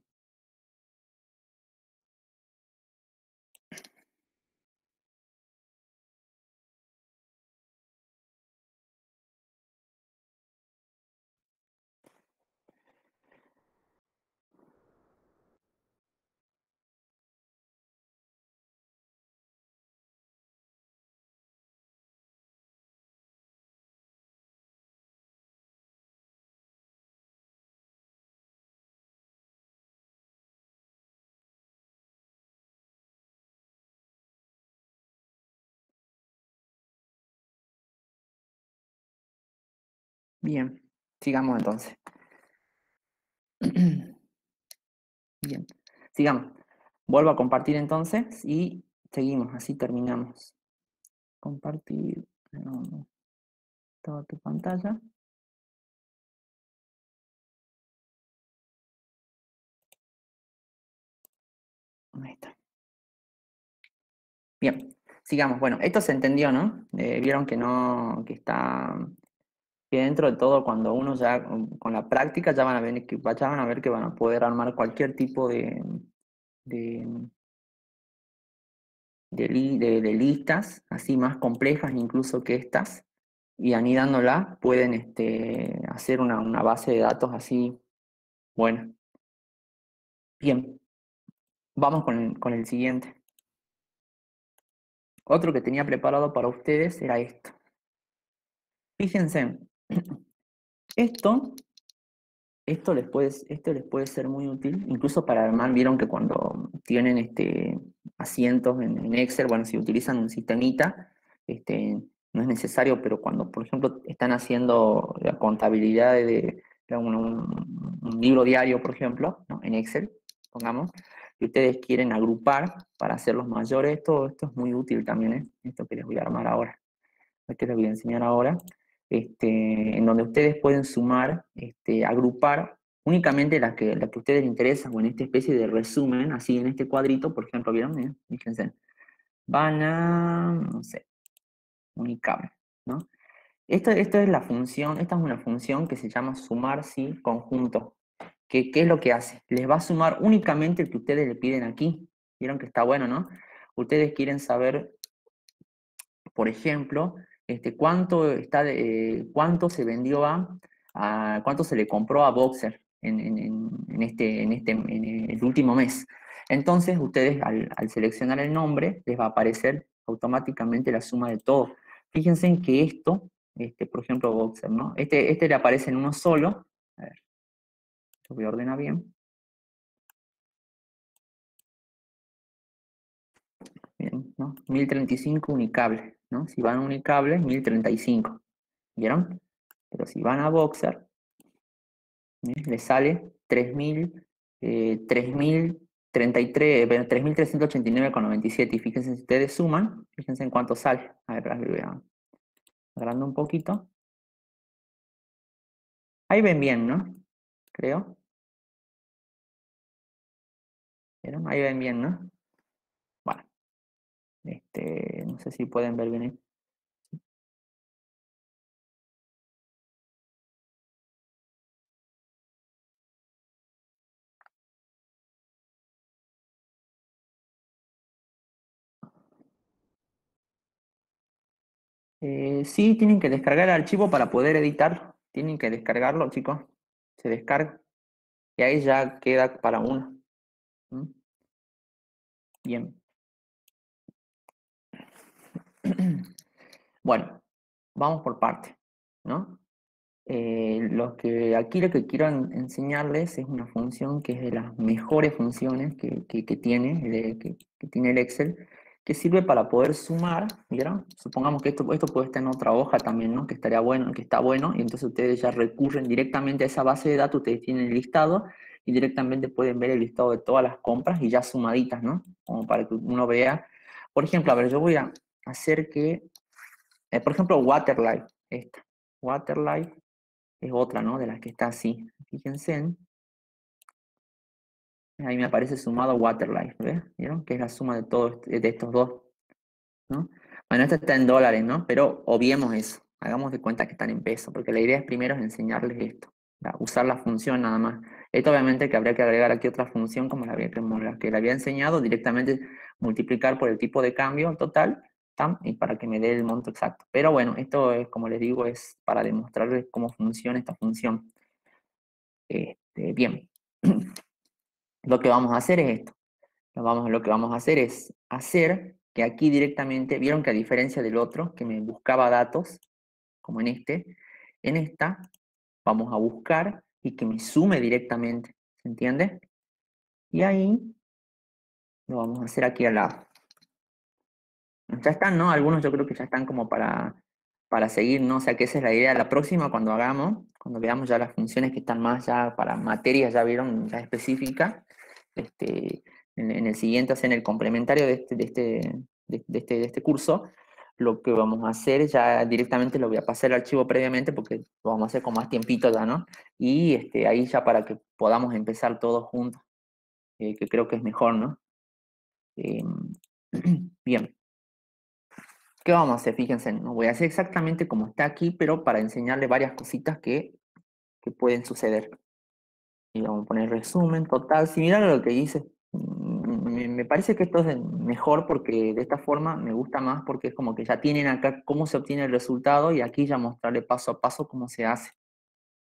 Bien, sigamos entonces. Bien, sigamos. Vuelvo a compartir entonces y seguimos, así terminamos. Compartir toda tu pantalla. Ahí está. Bien, sigamos. Bueno, esto se entendió, ¿no? Eh, vieron que no, que está, que dentro de todo, cuando uno ya con la práctica ya van a ver que, van a ver que van a poder armar cualquier tipo de, de, de, de- listas, así más complejas incluso que estas, y anidándolas pueden este, hacer una, una base de datos así buena. Bien, vamos con con el siguiente. Otro que tenía preparado para ustedes era esto. Fíjense, esto, esto, les puede, esto les puede ser muy útil, incluso para armar, vieron que cuando tienen este, asientos en, Excel, bueno, si utilizan un sistemita, este, no es necesario, pero cuando, por ejemplo, están haciendo la contabilidad de, un, libro diario, por ejemplo, ¿no? en Excel, pongamos, y ustedes quieren agrupar para hacerlos mayores, esto, esto es muy útil también, ¿eh? esto que les voy a armar ahora, esto les voy a enseñar ahora, este, en donde ustedes pueden sumar, este, agrupar únicamente las que, las que a ustedes les interesan, o en esta especie de resumen, así en este cuadrito, por ejemplo, ¿vieron? Fíjense, van a, no sé, unicable, ¿no? Esto, esto es la función, esta es una función que se llama sumar si conjunto. ¿Qué, ¿Qué es lo que hace? Les va a sumar únicamente el que ustedes le piden aquí. Vieron que está bueno, ¿no? Ustedes quieren saber, por ejemplo, este, cuánto, está de- eh, cuánto se vendió a, a- cuánto se le compró a Boxer en, en- este, en, este, en el último mes. Entonces, ustedes al, al seleccionar el nombre, les va a aparecer automáticamente la suma de todo. Fíjense en que esto, este, por ejemplo, Boxer, ¿no? Este, este le aparece en uno solo. A ver, lo voy a ordenar bien. Bien, ¿no? 1035 unicable, ¿no? Si van a unicable, 1035. ¿Vieron? Pero si van a Boxer, ¿eh? le sale 3000, eh, 3033, eh, 3389,97. Y fíjense, si ustedes suman, fíjense en cuánto sale. A ver, voy a- agrando un poquito. Ahí ven bien, ¿no? Creo. ¿Vieron? Ahí ven bien, ¿no? Este, no sé si pueden ver bien. Eh, sí, tienen que descargar el archivo para poder editar. Tienen que descargarlo, chicos. Se descarga. Y ahí ya queda para uno. ¿Mm? Bien. Bueno, vamos por parte, ¿no? Eh, lo que, aquí lo que quiero en- enseñarles es una función que es de las mejores funciones que, que- tiene, que tiene el Excel, que sirve para poder sumar, ¿vieron? Supongamos que esto, esto puede estar en otra hoja también, ¿no? Que estaría bueno, que está bueno, y entonces ustedes ya recurren directamente a esa base de datos, ustedes tienen el listado, y directamente pueden ver el listado de todas las compras y ya sumaditas, ¿no? Como para que uno vea. Por ejemplo, a ver, yo voy a hacer que, eh, por ejemplo, Waterlife, esta. Waterlife es otra, ¿no? De las que está así. Fíjense, en- ahí me aparece sumado Waterlife, ¿ves? ¿Vieron? Que es la suma de todos de estos dos, ¿no? Bueno, esta está en dólares, ¿no? Pero obviemos eso. Hagamos de cuenta que están en peso, porque la idea es primero es enseñarles esto, usar la función nada más. Esto obviamente que habría que agregar aquí otra función como la, como la que le había enseñado, directamente multiplicar por el tipo de cambio total, y para que me dé el monto exacto. Pero bueno, esto es, como les digo, es para demostrarles cómo funciona esta función. Este, bien, lo que vamos a hacer es esto. Lo, vamos, lo que vamos a hacer es hacer que aquí directamente, vieron que a diferencia del otro, que me buscaba datos, como en este, en esta vamos a buscar y que me sume directamente, ¿se entiende? Y ahí lo vamos a hacer aquí al lado. Ya están, ¿no? Algunos yo creo que ya están como para, para seguir, ¿no? O sea que esa es la idea. La próxima, cuando hagamos, cuando veamos ya las funciones que están más ya para materias, ya vieron, ya específicas, este, en, en el siguiente, en el complementario de este, de, este, de, este, de este curso, lo que vamos a hacer ya directamente lo voy a pasar el archivo previamente porque lo vamos a hacer con más tiempito ya, ¿no? Y este, ahí ya para que podamos empezar todos juntos, eh, que creo que es mejor, ¿no? Em, bien. ¿Qué vamos a hacer? Fíjense, no voy a hacer exactamente como está aquí, pero para enseñarle varias cositas que, que pueden suceder. Y vamos a poner resumen total. Si miran lo que hice, mm, me parece que esto es mejor porque de esta forma me gusta más porque es como que ya tienen acá cómo se obtiene el resultado y aquí ya mostrarle paso a paso cómo se hace.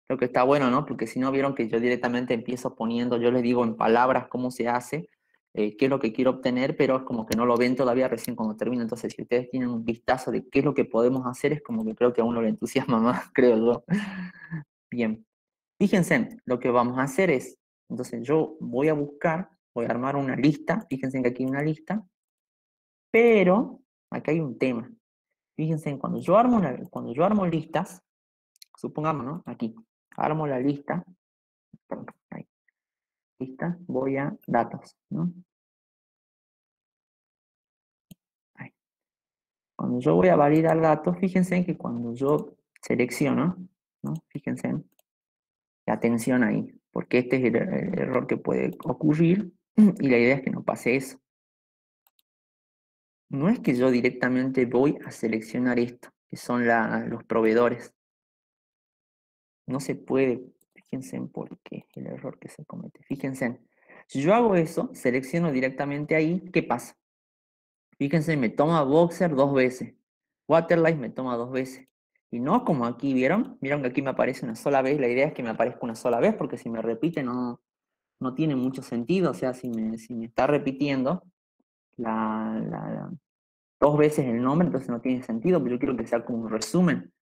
Creo que está bueno, ¿no? Porque si no vieron que yo directamente empiezo poniendo, yo les digo en palabras cómo se hace, eh, qué es lo que quiero obtener, pero es como que no lo ven todavía recién cuando termino. Entonces, si ustedes tienen un vistazo de qué es lo que podemos hacer, es como que creo que a uno le entusiasma más, creo yo. Bien. Fíjense, lo que vamos a hacer es, entonces yo voy a buscar, voy a armar una lista, fíjense que aquí hay una lista, pero acá hay un tema. Fíjense, cuando yo armo, una- cuando yo armo listas, supongamos, ¿no? Aquí, armo la lista, ahí, voy a datos, ¿no? Ahí. Cuando yo voy a validar datos, fíjense que cuando yo selecciono, ¿no? Fíjense, atención ahí, porque este es el, error que puede ocurrir y la idea es que no pase eso. No es que yo directamente voy a seleccionar esto, que son la- los proveedores. No se puede, fíjense en por qué el error que se comete. Fíjense, en, si yo hago eso, selecciono directamente ahí, ¿qué pasa? Fíjense, me toma Boxer dos veces. Waterlife me toma dos veces. Y no como aquí, ¿vieron? Vieron que aquí me aparece una sola vez. La idea es que me aparezca una sola vez, porque si me repite no, no tiene mucho sentido. O sea, si me, si me está repitiendo la, la- dos veces el nombre, entonces no tiene sentido, pero yo quiero que sea como un resumen.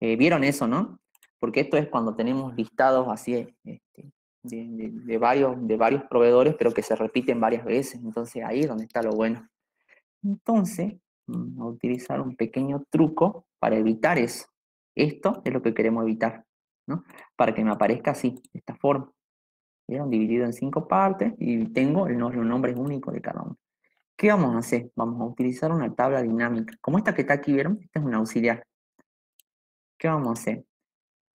Eh, ¿Vieron eso, no? Porque esto es cuando tenemos listados así este, de, varios, de varios proveedores, pero que se repiten varias veces. Entonces ahí es donde está lo bueno. Entonces, vamos a utilizar un pequeño truco para evitar eso. Esto es lo que queremos evitar, ¿no? Para que me aparezca así, de esta forma. ¿Vieron? Dividido en cinco partes y tengo el, los nombres únicos de cada uno. ¿Qué vamos a hacer? Vamos a utilizar una tabla dinámica. Como esta que está aquí, ¿vieron? Esta es una auxiliar. ¿Qué vamos a hacer?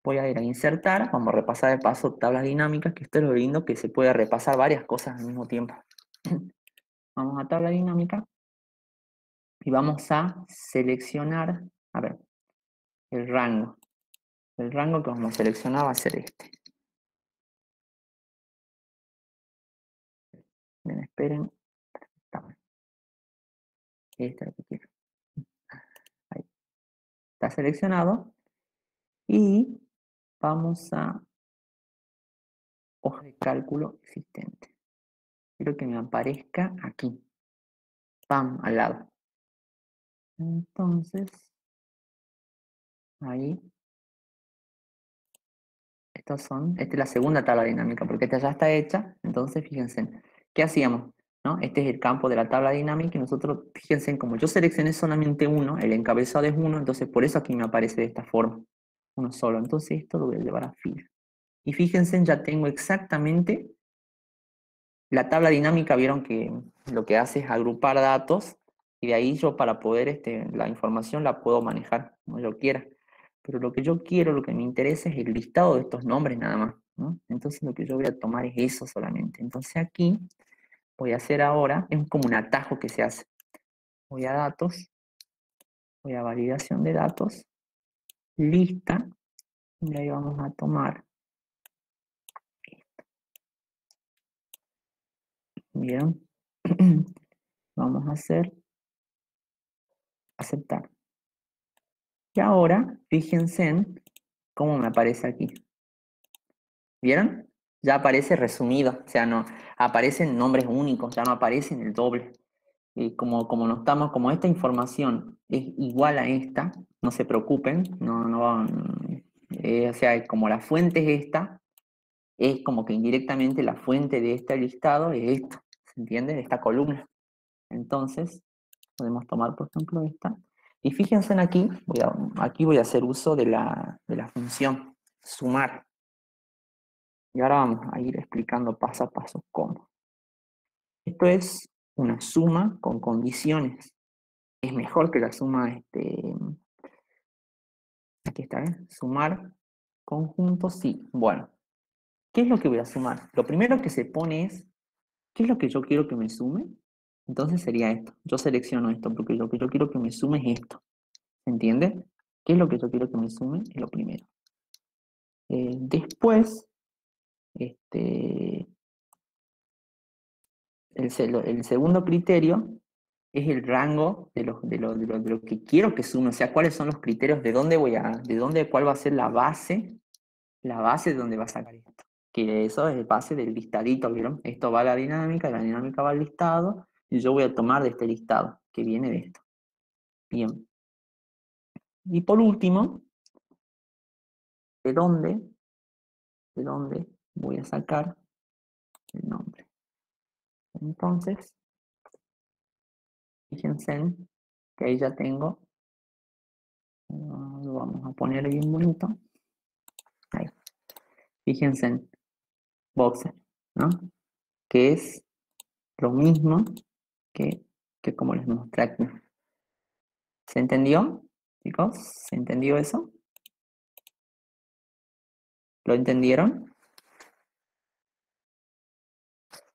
Voy a ir a insertar, vamos a repasar de paso tablas dinámicas, que esto es lo lindo, que se puede repasar varias cosas al mismo tiempo. Vamos a tabla dinámica y vamos a seleccionar, a ver, el rango. El rango que vamos a seleccionar va a ser este. Bien, esperen. Este es lo que quiero. Ahí. Está seleccionado. Y vamos a hoja de cálculo existente. Quiero que me aparezca aquí. Pam, al lado. Entonces, ahí. Estas son, esta es la segunda tabla dinámica, porque esta ya está hecha. Entonces, fíjense, ¿qué hacíamos? ¿No? Este es el campo de la tabla dinámica nosotros, fíjense, como yo seleccioné solamente uno, el encabezado es uno, entonces por eso aquí me aparece de esta forma, uno solo. Entonces esto lo voy a llevar a fila. Y fíjense, ya tengo exactamente la tabla dinámica, vieron que lo que hace es agrupar datos y de ahí yo para poder, este, la información la puedo manejar como yo quiera. Pero lo que yo quiero, lo que me interesa es el listado de estos nombres nada más. Entonces lo que yo voy a tomar es eso solamente. Entonces aquí voy a hacer ahora, es como un atajo que se hace. Voy a datos, voy a validación de datos, lista, y ahí vamos a tomar. ¿Vieron? vamos a hacer aceptar. Y ahora, fíjense en cómo me aparece aquí. ¿Vieron? Ya aparece resumido, o sea, no aparecen nombres únicos, ya no aparecen el doble. Como, como no estamos, como esta información es igual a esta, no se preocupen, no, no eh, o sea, como la fuente es esta, es como que indirectamente la fuente de este listado es esto, ¿se entiende? De esta columna. Entonces, podemos tomar, por ejemplo, esta. Y fíjense en aquí, voy aquí voy a hacer uso de la, de la función sumar. Y ahora vamos a ir explicando paso a paso cómo. Esto es una suma con condiciones. Es mejor que la suma, este, aquí está, ¿eh? Sumar conjuntos, sí. Bueno, ¿qué es lo que voy a sumar? Lo primero que se pone es, ¿qué es lo que yo quiero que me sume? Entonces sería esto. Yo selecciono esto porque lo que yo quiero que me sume es esto. ¿Se entiende? ¿Qué es lo que yo quiero que me sume? Es lo primero. Eh, después, este, el segundo criterio es el rango de lo, de, lo, de, lo, de lo que quiero que sume. O sea, cuáles son los criterios de dónde voy a, de dónde, cuál va a ser la base, la base de dónde va a sacar esto. Que eso es el base del listadito, ¿vieron? Esto va a la dinámica, la dinámica va al listado, y yo voy a tomar de este listado, que viene de esto. Bien. Y por último, ¿de dónde? ¿De dónde voy a sacar el nombre? Entonces, fíjense en que ahí ya tengo, lo vamos a poner bien bonito. Ahí. Fíjense en Boxer, ¿no? Que es lo mismo que, que como les mostré aquí. ¿Se entendió, chicos? ¿Se entendió eso? ¿Lo entendieron?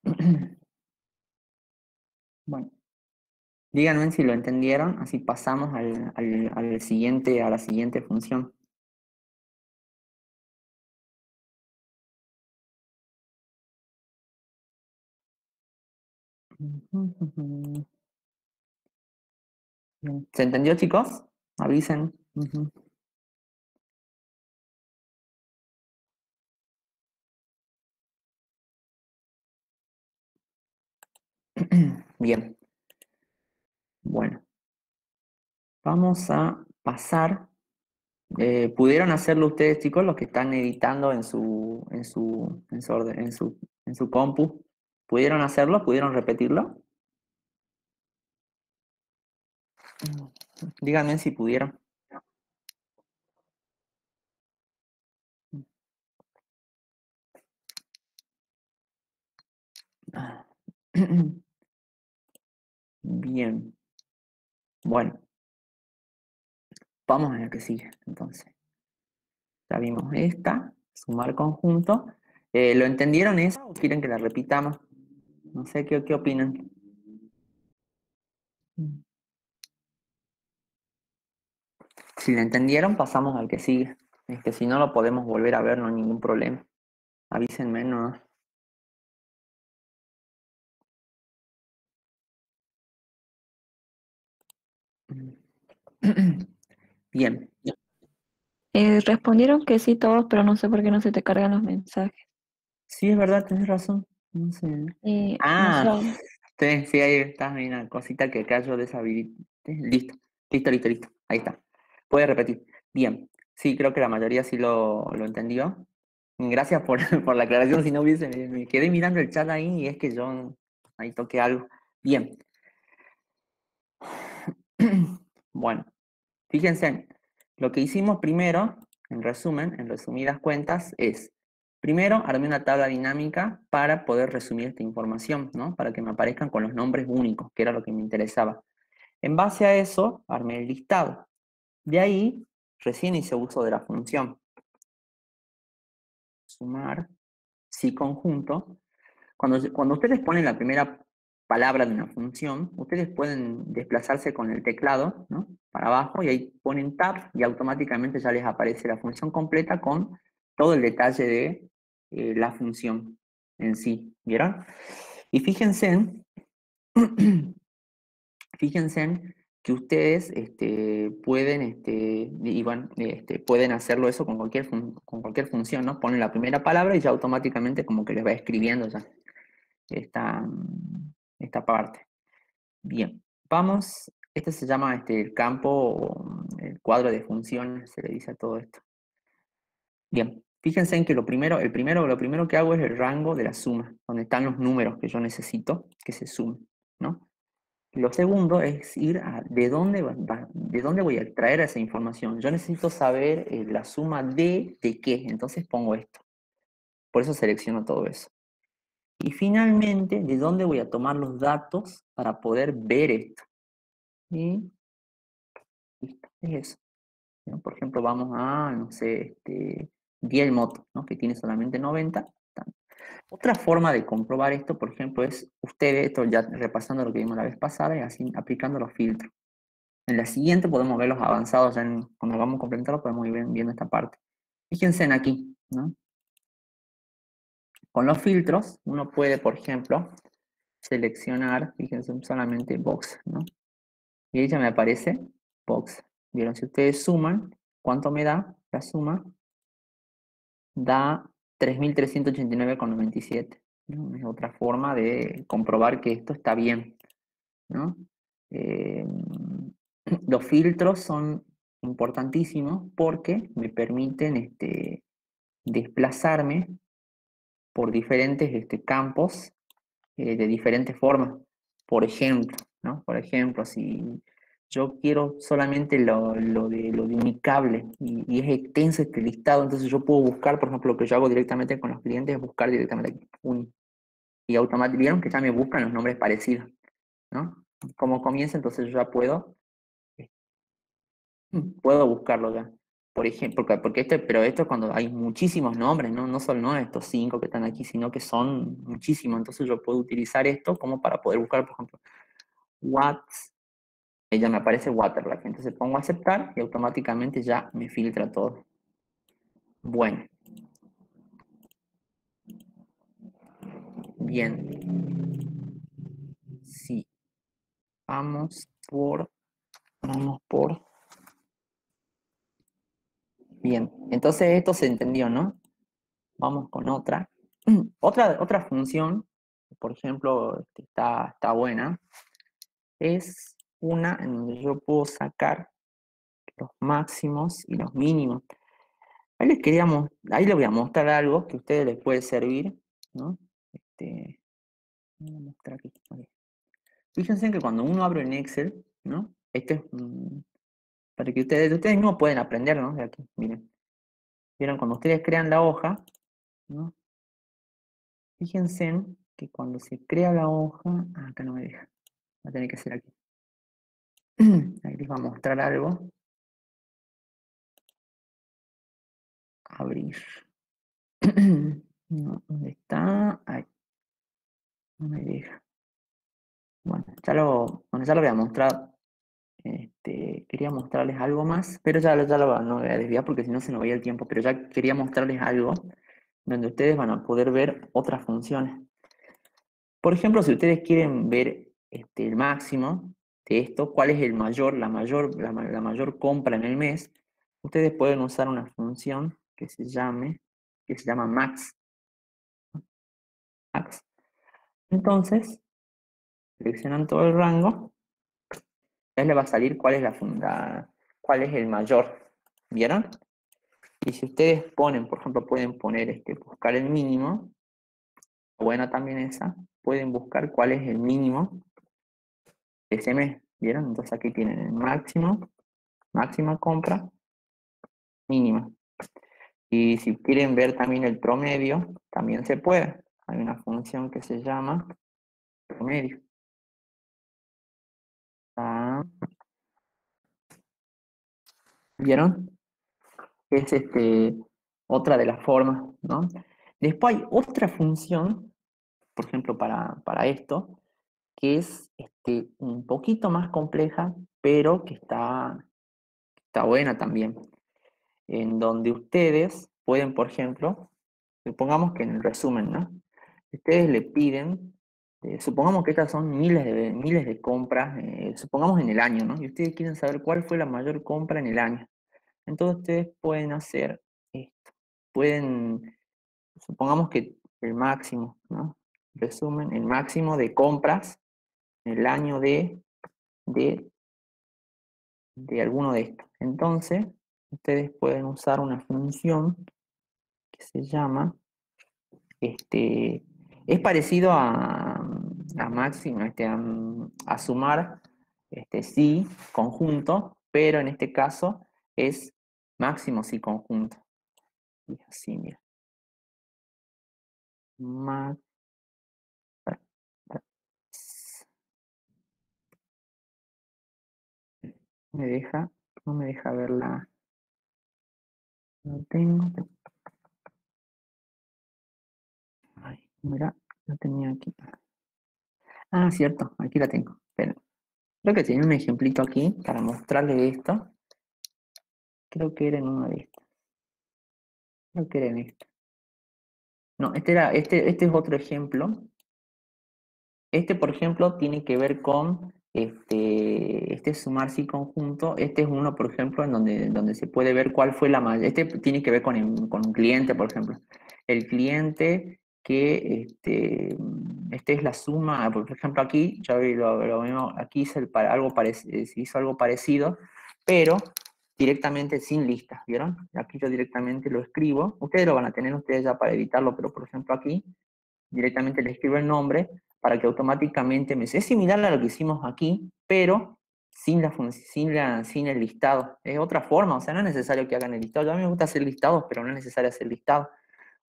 Bueno, díganme si lo entendieron, así pasamos al, al- siguiente, a la siguiente función. ¿Se entendió, chicos? Avisen. Bien. Bueno. Vamos a pasar. eh, ¿pudieron hacerlo ustedes, chicos, los que están editando en su, en su, en su, orde- en su, en su compu? ¿Pudieron hacerlo? ¿Pudieron repetirlo? Díganme si pudieron. Bien. Bueno. Vamos a que sigue, entonces. Ya vimos esta, sumar conjunto. Eh, ¿Lo entendieron esa o quieren que la repitamos? No sé qué, qué opinan. Si la entendieron, pasamos al que sigue. Es que si no lo podemos volver a ver, no hay ningún problema. Avísenme, no. Bien. Eh, respondieron que sí todos, pero no sé por qué no se te cargan los mensajes. Sí, es verdad, tenés razón. No sé. Eh, no Ah, sé, sí, sí, ahí está, hay una cosita que acá yo deshabilité. Listo, listo, listo, listo. Ahí está. Puede repetir. Bien. Sí, creo que la mayoría sí lo, lo entendió. Gracias por, por la aclaración, si no hubiese, me, me quedé mirando el chat ahí y es que yo ahí toqué algo. Bien. Bueno, fíjense, lo que hicimos primero, en resumen, en resumidas cuentas, es, primero armé una tabla dinámica para poder resumir esta información, ¿no? Para que me aparezcan con los nombres únicos, que era lo que me interesaba. En base a eso, armé el listado. De ahí, recién hice uso de la función. Sumar, si conjunto. Cuando, cuando ustedes ponen la primera palabra de una función, ustedes pueden desplazarse con el teclado, ¿no? Para abajo y ahí ponen tab y automáticamente ya les aparece la función completa con todo el detalle de eh, la función en sí, ¿vieron? Y fíjense, en- fíjense en que ustedes este, pueden, este, y este, pueden hacerlo eso con cualquier, con cualquier función, ¿no? Ponen la primera palabra y ya automáticamente como que les va escribiendo ya esta, esta parte. Bien, vamos, este se llama este, el campo, mm, el cuadro de funciones, se le dice a todo esto. Bien, fíjense en que lo primero, el primero, lo primero que hago es el rango de la suma, donde están los números que yo necesito que se sumen, ¿no? Lo segundo es ir a de dónde, va- de dónde voy a extraer esa información. Yo necesito saber eh, la suma de, de qué, entonces pongo esto. Por eso selecciono todo eso. Y finalmente, ¿de dónde voy a tomar los datos para poder ver esto? Y listo, es eso. Por ejemplo, vamos a, no sé, este, Diel Moto, ¿no? que tiene solamente 90. tan. Otra forma de comprobar esto, por ejemplo, es ustedes, esto ya repasando lo que vimos la vez pasada, y así aplicando los filtros. En la siguiente podemos ver los avanzados, en- cuando vamos a complementarlo podemos ir viendo esta parte. Fíjense en aquí, ¿no? Con los filtros, uno puede, por ejemplo, seleccionar, fíjense, solamente box, ¿no? Y ahí ya me aparece box. Vieron, si ustedes suman, ¿cuánto me da la suma? Da 3.389,97. ¿no? Es otra forma de comprobar que esto está bien, ¿no? Eh, los filtros son importantísimos porque me permiten este, desplazarme por diferentes este, campos eh, de diferentes formas. Por ejemplo, ¿no? Por ejemplo, si yo quiero solamente lo, lo de, lo de y, es extenso este listado, entonces yo puedo buscar, por ejemplo, lo que yo hago directamente con los clientes es buscar directamente aquí. Y automáticamente, vieron que ya me buscan los nombres parecidos, ¿no? Como comienza, entonces yo ya puedo, eh, puedo buscarlo ya. Por ejemplo, porque, este, pero esto es cuando hay muchísimos nombres, ¿no? No solo estos cinco que están aquí, sino que son muchísimos. Entonces yo puedo utilizar esto como para poder buscar, por ejemplo, what, ella me aparece waterlife. Entonces pongo aceptar y automáticamente ya me filtra todo. Bueno. Bien. Sí. Vamos por, vamos por Bien, entonces esto se entendió, ¿no? Vamos con otra. Otra, otra función, por ejemplo, que está, está buena, es una en donde yo puedo sacar los máximos y los mínimos. Ahí les queríamos, ahí les voy a mostrar algo que a ustedes les puede servir, ¿no? Este. Fíjense que cuando uno abre en Excel, ¿no? Este es que ustedes, ustedes mismos pueden aprender, ¿no? De aquí, miren. Vieron, cuando ustedes crean la hoja. Fíjense que cuando se crea la hoja, ah, acá no me deja, va a tener que ser aquí. Ahí les voy a mostrar algo. Abrir. ¿dónde está? Ahí. No me deja. Bueno, ya lo, bueno, ya lo voy a mostrar este, quería mostrarles algo más, pero ya, ya lo no voy a desviar porque si no se nos vaya el tiempo, pero ya quería mostrarles algo donde ustedes van a poder ver otras funciones. Por ejemplo, si ustedes quieren ver este, el máximo de esto, cuál es el mayor, la, mayor, la, la mayor compra en el mes, ustedes pueden usar una función que se llame, que se llama max. Max. Entonces, seleccionan todo el rango le va a salir cuál es la funda, cuál es el mayor. ¿Vieron? Y si ustedes ponen, por ejemplo, pueden poner este, buscar el mínimo, buena también esa, pueden buscar cuál es el mínimo de ese mes. ¿Vieron? Entonces aquí tienen el máximo, máxima compra, mínima. Y si quieren ver también el promedio, también se puede. Hay una función que se llama promedio. ¿Vieron? Es este, otra de las formas, ¿no? Después hay otra función, por ejemplo, para, para esto, que es este, un poquito más compleja, pero que está, está buena también. En donde ustedes pueden, por ejemplo, supongamos que en el resumen, ¿no? Ustedes le piden eh, supongamos que estas son miles de, miles de compras, eh, supongamos en el año, ¿no? Y ustedes quieren saber cuál fue la mayor compra en el año. Entonces ustedes pueden hacer esto. Pueden, supongamos que el máximo, ¿no? Resumen, el máximo de compras en el año de, de, de alguno de estos. Entonces, ustedes pueden usar una función que se llama este, es parecido a, a máximo, este, a, sumar este, sí, conjunto, pero en este caso es máximo sí conjunto. Y así, mira. Max, me deja, no me deja ver la, no tengo, Ay, mira, lo tenía aquí. Ah, cierto, aquí la tengo. Creo que tenía un ejemplito aquí para mostrarle esto. Creo que era en uno de estos. Creo que era en. No, este, era, este, este es otro ejemplo. Este, por ejemplo, tiene que ver con este, este sumar sí conjunto. Este es uno, por ejemplo, en donde, donde se puede ver cuál fue la mayor. Este tiene que ver con, con un cliente, por ejemplo. El cliente que este, esta es la suma, por ejemplo aquí, ya lo, lo aquí hizo, algo hizo algo parecido, pero directamente sin lista, ¿vieron? Aquí yo directamente lo escribo, ustedes lo van a tener ustedes ya para editarlo, pero por ejemplo aquí, directamente le escribo el nombre para que automáticamente me... Es similar a lo que hicimos aquí, pero sin, la, sin, la, sin el listado. Es otra forma, o sea, no es necesario que hagan el listado. a mí me gusta hacer listados, pero no es necesario hacer listado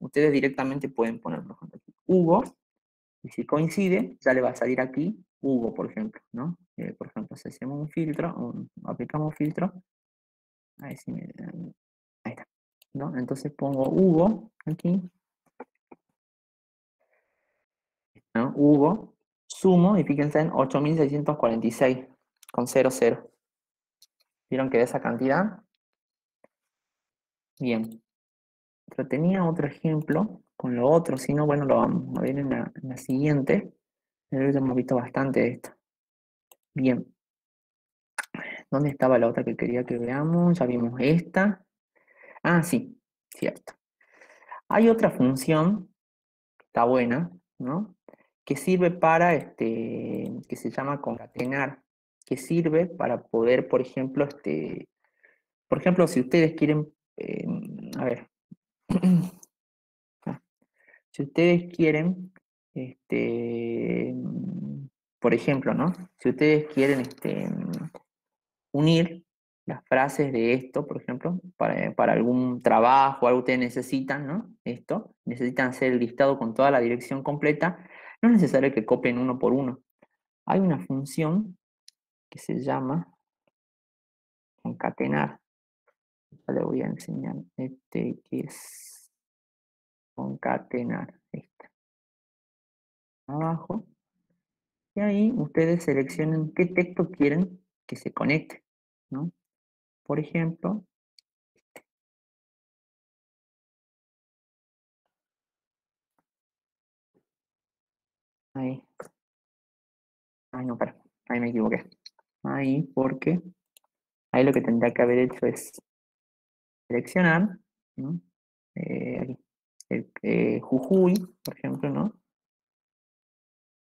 ustedes directamente pueden poner, por ejemplo, aquí, Hugo, y si coincide, ya le va a salir aquí Hugo, por ejemplo, ¿no? Eh, por ejemplo, si hacemos un filtro, aplicamos filtro, ahí sí me, ¿no? Entonces pongo Hugo aquí. ¿no? Hugo, sumo, y fíjense en 8646 con 00. ¿Vieron que de esa cantidad? Bien. Pero tenía otro ejemplo con lo otro, si no, bueno, lo vamos a ver en la, en la siguiente. Pero ya hemos visto bastante de esto. Bien. ¿Dónde estaba la otra que quería que veamos? Ya vimos esta. Ah, sí, cierto. Hay otra función, que está buena, ¿no? Que sirve para, este, que se llama concatenar, que sirve para poder, por ejemplo, este, por ejemplo, si ustedes quieren, eh, a ver, si ustedes quieren, este, por ejemplo, ¿no? Si ustedes quieren, este, unir las frases de esto, por ejemplo, para, algún trabajo, algo ustedes necesitan, ¿no? Esto, necesitan hacer el listado con toda la dirección completa, no es necesario que copien uno por uno. Hay una función que se llama concatenar. Le voy a enseñar este que es concatenar. Esta. Abajo. Y ahí ustedes seleccionen qué texto quieren que se conecte, ¿no? Por ejemplo, ahí. Ay, no, para. Ahí me equivoqué. Ahí, porque ahí lo que tendría que haber hecho es seleccionar, ¿no? Eh, aquí, eh, Jujuy, por ejemplo, ¿no?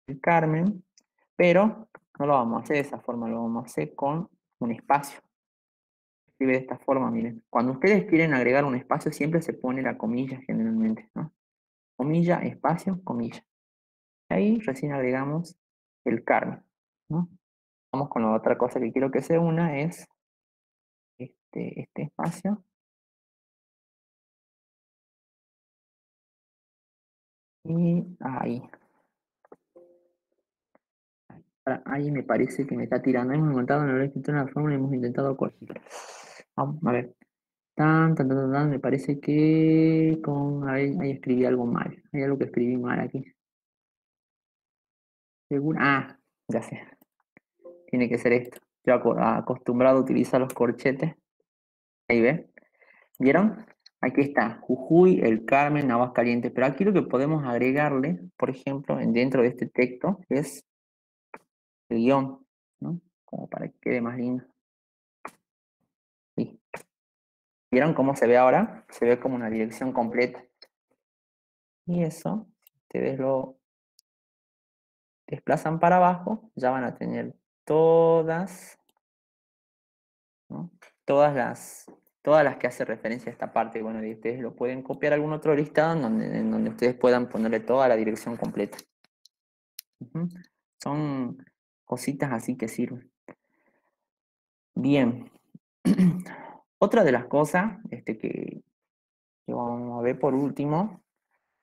El Carmen, pero no lo vamos a hacer de esa forma, lo vamos a hacer con un espacio. Escribe de esta forma, miren. Cuando ustedes quieren agregar un espacio, siempre se pone la comilla generalmente, ¿no? Comilla, espacio, comilla. Ahí recién agregamos el Carmen, ¿no? Vamos con la otra cosa que quiero que se una, es este, este espacio. Y ahí. Ahí me parece que me está tirando. Hemos montado en la una fórmula y hemos intentado corregir. Vamos a ver. Tan, tan, tan, tan, me parece que con. Ahí escribí algo mal. Hay algo que escribí mal aquí. Seguro. Ah, ya sé. Tiene que ser esto. Yo acostumbrado a utilizar los corchetes. Ahí ve. ¿Vieron? Aquí está, Jujuy, El Carmen, Calientes. Pero aquí lo que podemos agregarle, por ejemplo, en dentro de este texto, es el guion, ¿no? Como para que quede más lindo. Sí. ¿Vieron cómo se ve ahora? Se ve como una dirección completa. Y eso, si ustedes lo desplazan para abajo, ya van a tener todas, todas las todas las que hace referencia a esta parte, bueno, y ustedes lo pueden copiar a algún otro listado en donde, ustedes puedan ponerle toda la dirección completa. Son cositas así que sirven. Bien. Otra de las cosas este, que, vamos a ver por último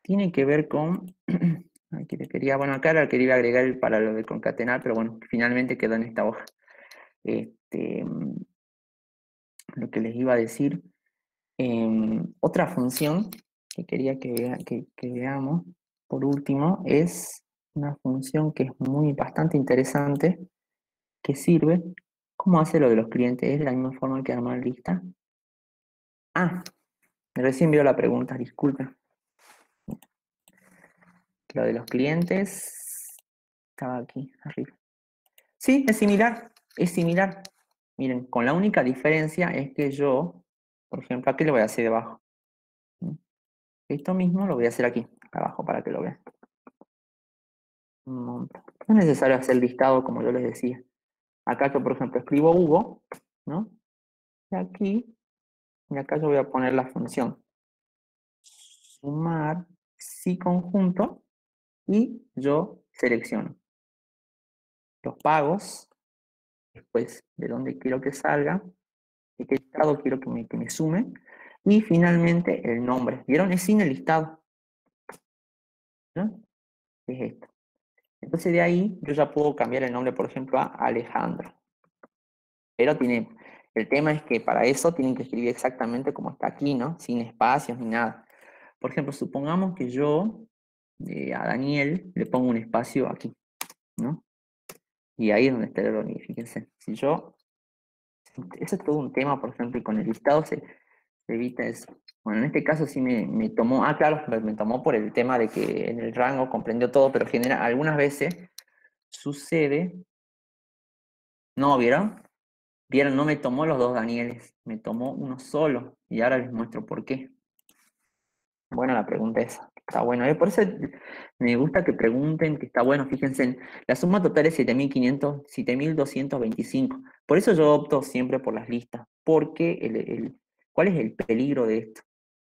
tiene que ver con. Aquí le quería, bueno, acá le quería agregar para lo de concatenar, pero bueno, finalmente quedó en esta hoja. Este, lo que les iba a decir. em, otra función que quería que, vea- que- que veamos, por último, es una función que es muy bastante interesante, que sirve. ¿Cómo hace lo de los clientes? ¿Es de la misma forma que armar lista? Ah, recién vio la pregunta, disculpen. Lo de los clientes estaba aquí arriba. Sí, es similar, es similar. Miren, con la única diferencia es que yo, por ejemplo, aquí le voy a hacer debajo. Esto mismo lo voy a hacer aquí, abajo, para que lo vean. No es necesario hacer listado, como yo les decía. Acá yo, por ejemplo, escribo Hugo, ¿no? Y aquí, y acá yo voy a poner la función. Sumar, sí conjunto, y yo selecciono los pagos, después de dónde quiero que salga, de qué listado quiero que me, que me sume, y finalmente el nombre. ¿Vieron? Es sin el listado. ¿no? Es esto. Entonces de ahí yo ya puedo cambiar el nombre, por ejemplo, a Alejandro. Pero tiene, El tema es que para eso tienen que escribir exactamente como está aquí, ¿no? Sin espacios ni nada. Por ejemplo, supongamos que yo eh, a Daniel le pongo un espacio aquí, ¿no? Y ahí es donde está el error. Fíjense, si yo... Eso es todo un tema, por ejemplo, y con el listado se, evita eso. Bueno, en este caso sí me, me, tomó, ah, claro, me tomó por el tema de que en el rango comprendió todo, pero genera, algunas veces sucede, no, ¿vieron? Vieron, no me tomó los dos Danieles, me tomó uno solo, y ahora les muestro por qué. Bueno, la pregunta esa. Está bueno. ¿eh? Por eso me gusta que pregunten, que está bueno. Fíjense, la suma total es 7.500, 7.225. Por eso yo opto siempre por las listas. Porque el, el, ¿cuál es el peligro de esto?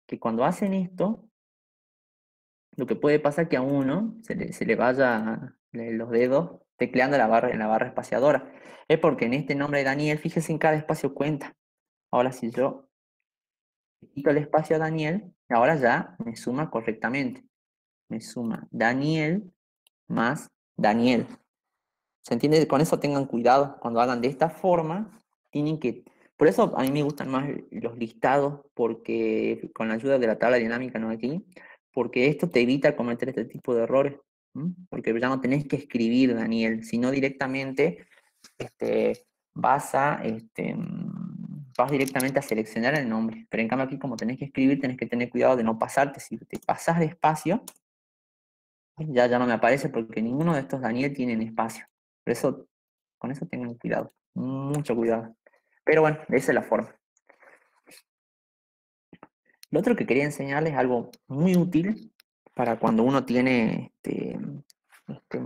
Que cuando hacen esto, lo que puede pasar es que a uno se le, se le vaya los dedos tecleando la barra, en la barra espaciadora. Es porque en este nombre de Daniel, fíjense en cada espacio cuenta. Ahora si yo quito el espacio a Daniel, ahora ya me suma correctamente. Me suma Daniel más Daniel. ¿Se entiende? Con eso tengan cuidado. Cuando hagan de esta forma, tienen que... Por eso a mí me gustan más los listados, porque con la ayuda de la tabla dinámica, ¿no? Aquí, porque esto te evita cometer este tipo de errores. Porque ya no tenés que escribir, Daniel, sino directamente este, vas a... Este, vas directamente a seleccionar el nombre. Pero en cambio aquí como tenés que escribir, tenés que tener cuidado de no pasarte. Si te pasas de espacio, ya, ya no me aparece porque ninguno de estos Daniel tienen espacio. Por eso, con eso tengan cuidado, mucho cuidado. Pero bueno, esa es la forma. Lo otro que quería enseñarles es algo muy útil para cuando uno tiene este, este,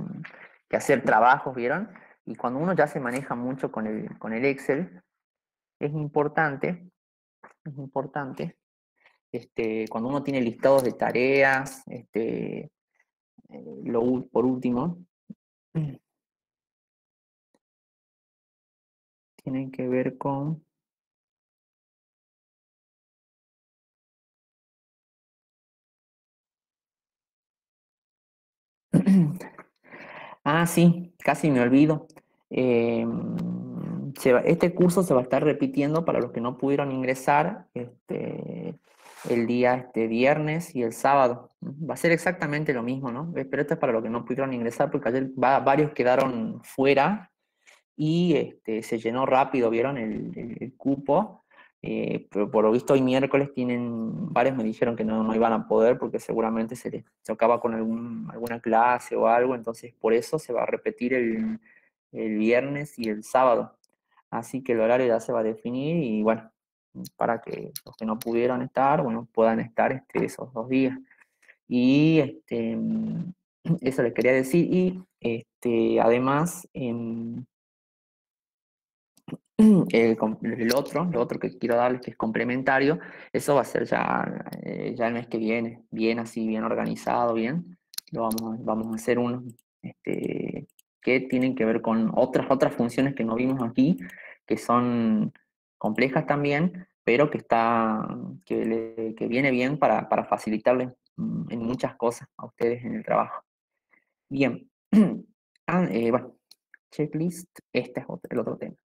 que hacer trabajos, ¿vieron? Y cuando uno ya se maneja mucho con el, con el Excel, es importante, es importante, este, cuando uno tiene listados de tareas, este, eh, lo, por último, tienen que ver con Ah, sí, casi me olvido. Este curso se va a estar repitiendo para los que no pudieron ingresar este, el día este, viernes y el sábado. Va a ser exactamente lo mismo, ¿no? Pero esto es para los que no pudieron ingresar porque ayer varios quedaron fuera y este, se llenó rápido, ¿vieron? el cupo. Eh, pero por lo visto hoy miércoles tienen, varios me dijeron que no, no iban a poder porque seguramente se les chocaba con algún, alguna clase o algo, entonces por eso se va a repetir el, el viernes y el sábado. Así que el horario ya se va a definir y bueno, para que los que no pudieron estar, bueno, puedan estar este, esos dos días. Y este, eso les quería decir. Y este, además, em, el, otro, lo otro que quiero darles que es complementario, eso va a ser ya, eh, ya el mes que viene, bien así, bien organizado, bien. Lo vamos, vamos a hacer uno este, que tienen que ver con otras, otras funciones que no vimos aquí, que son complejas también, pero que, está, que, que viene bien para, para facilitarles mm, en muchas cosas a ustedes en el trabajo. Bien, ah, eh, bueno, checklist, este es el otro tema.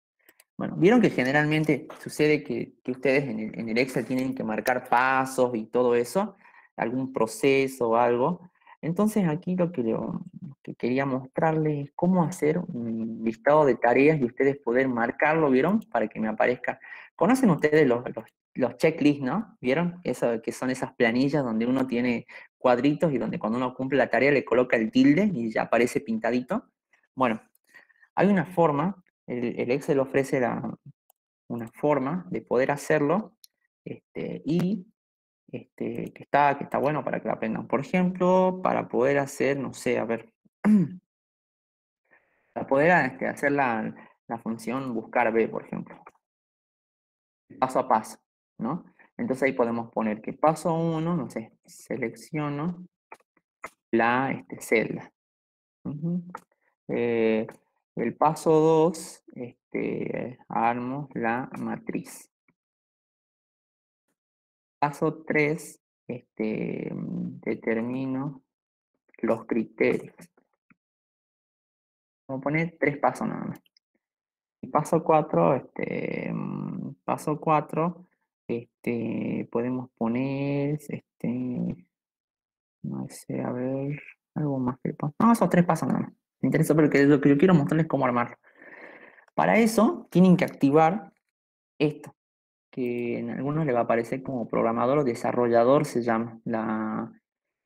Bueno, vieron que generalmente sucede que, ustedes en el, Excel tienen que marcar pasos y todo eso, algún proceso o algo. Entonces aquí lo que, quería mostrarles es cómo hacer un listado de tareas y ustedes poder marcarlo, ¿vieron? Para que me aparezca. ¿Conocen ustedes los, checklists, no? ¿Vieron? Eso que son esas planillas donde uno tiene cuadritos y donde cuando uno cumple la tarea le coloca el tilde y ya aparece pintadito. Bueno, hay una forma el, Excel ofrece una forma de poder hacerlo este, y este, que, está, que está bueno para que lo aprendan. Por ejemplo, para poder hacer, no sé, a ver, para poder este, hacer la, función buscar B, por ejemplo. Paso a paso, ¿no? Entonces ahí podemos poner que paso uno, no sé, selecciono la este, celda. El paso 2, este, armo la matriz. Paso 3, este, determino los criterios. Vamos a poner tres pasos nada más. Y paso 4, este, paso 4, este, podemos poner, este, no sé, a ver, algo más que paso. No, esos tres pasos nada más. Me interesa porque lo que yo quiero mostrarles cómo armarlo. Para eso, tienen que activar esto, que en algunos le va a aparecer como programador o desarrollador, se llama. La,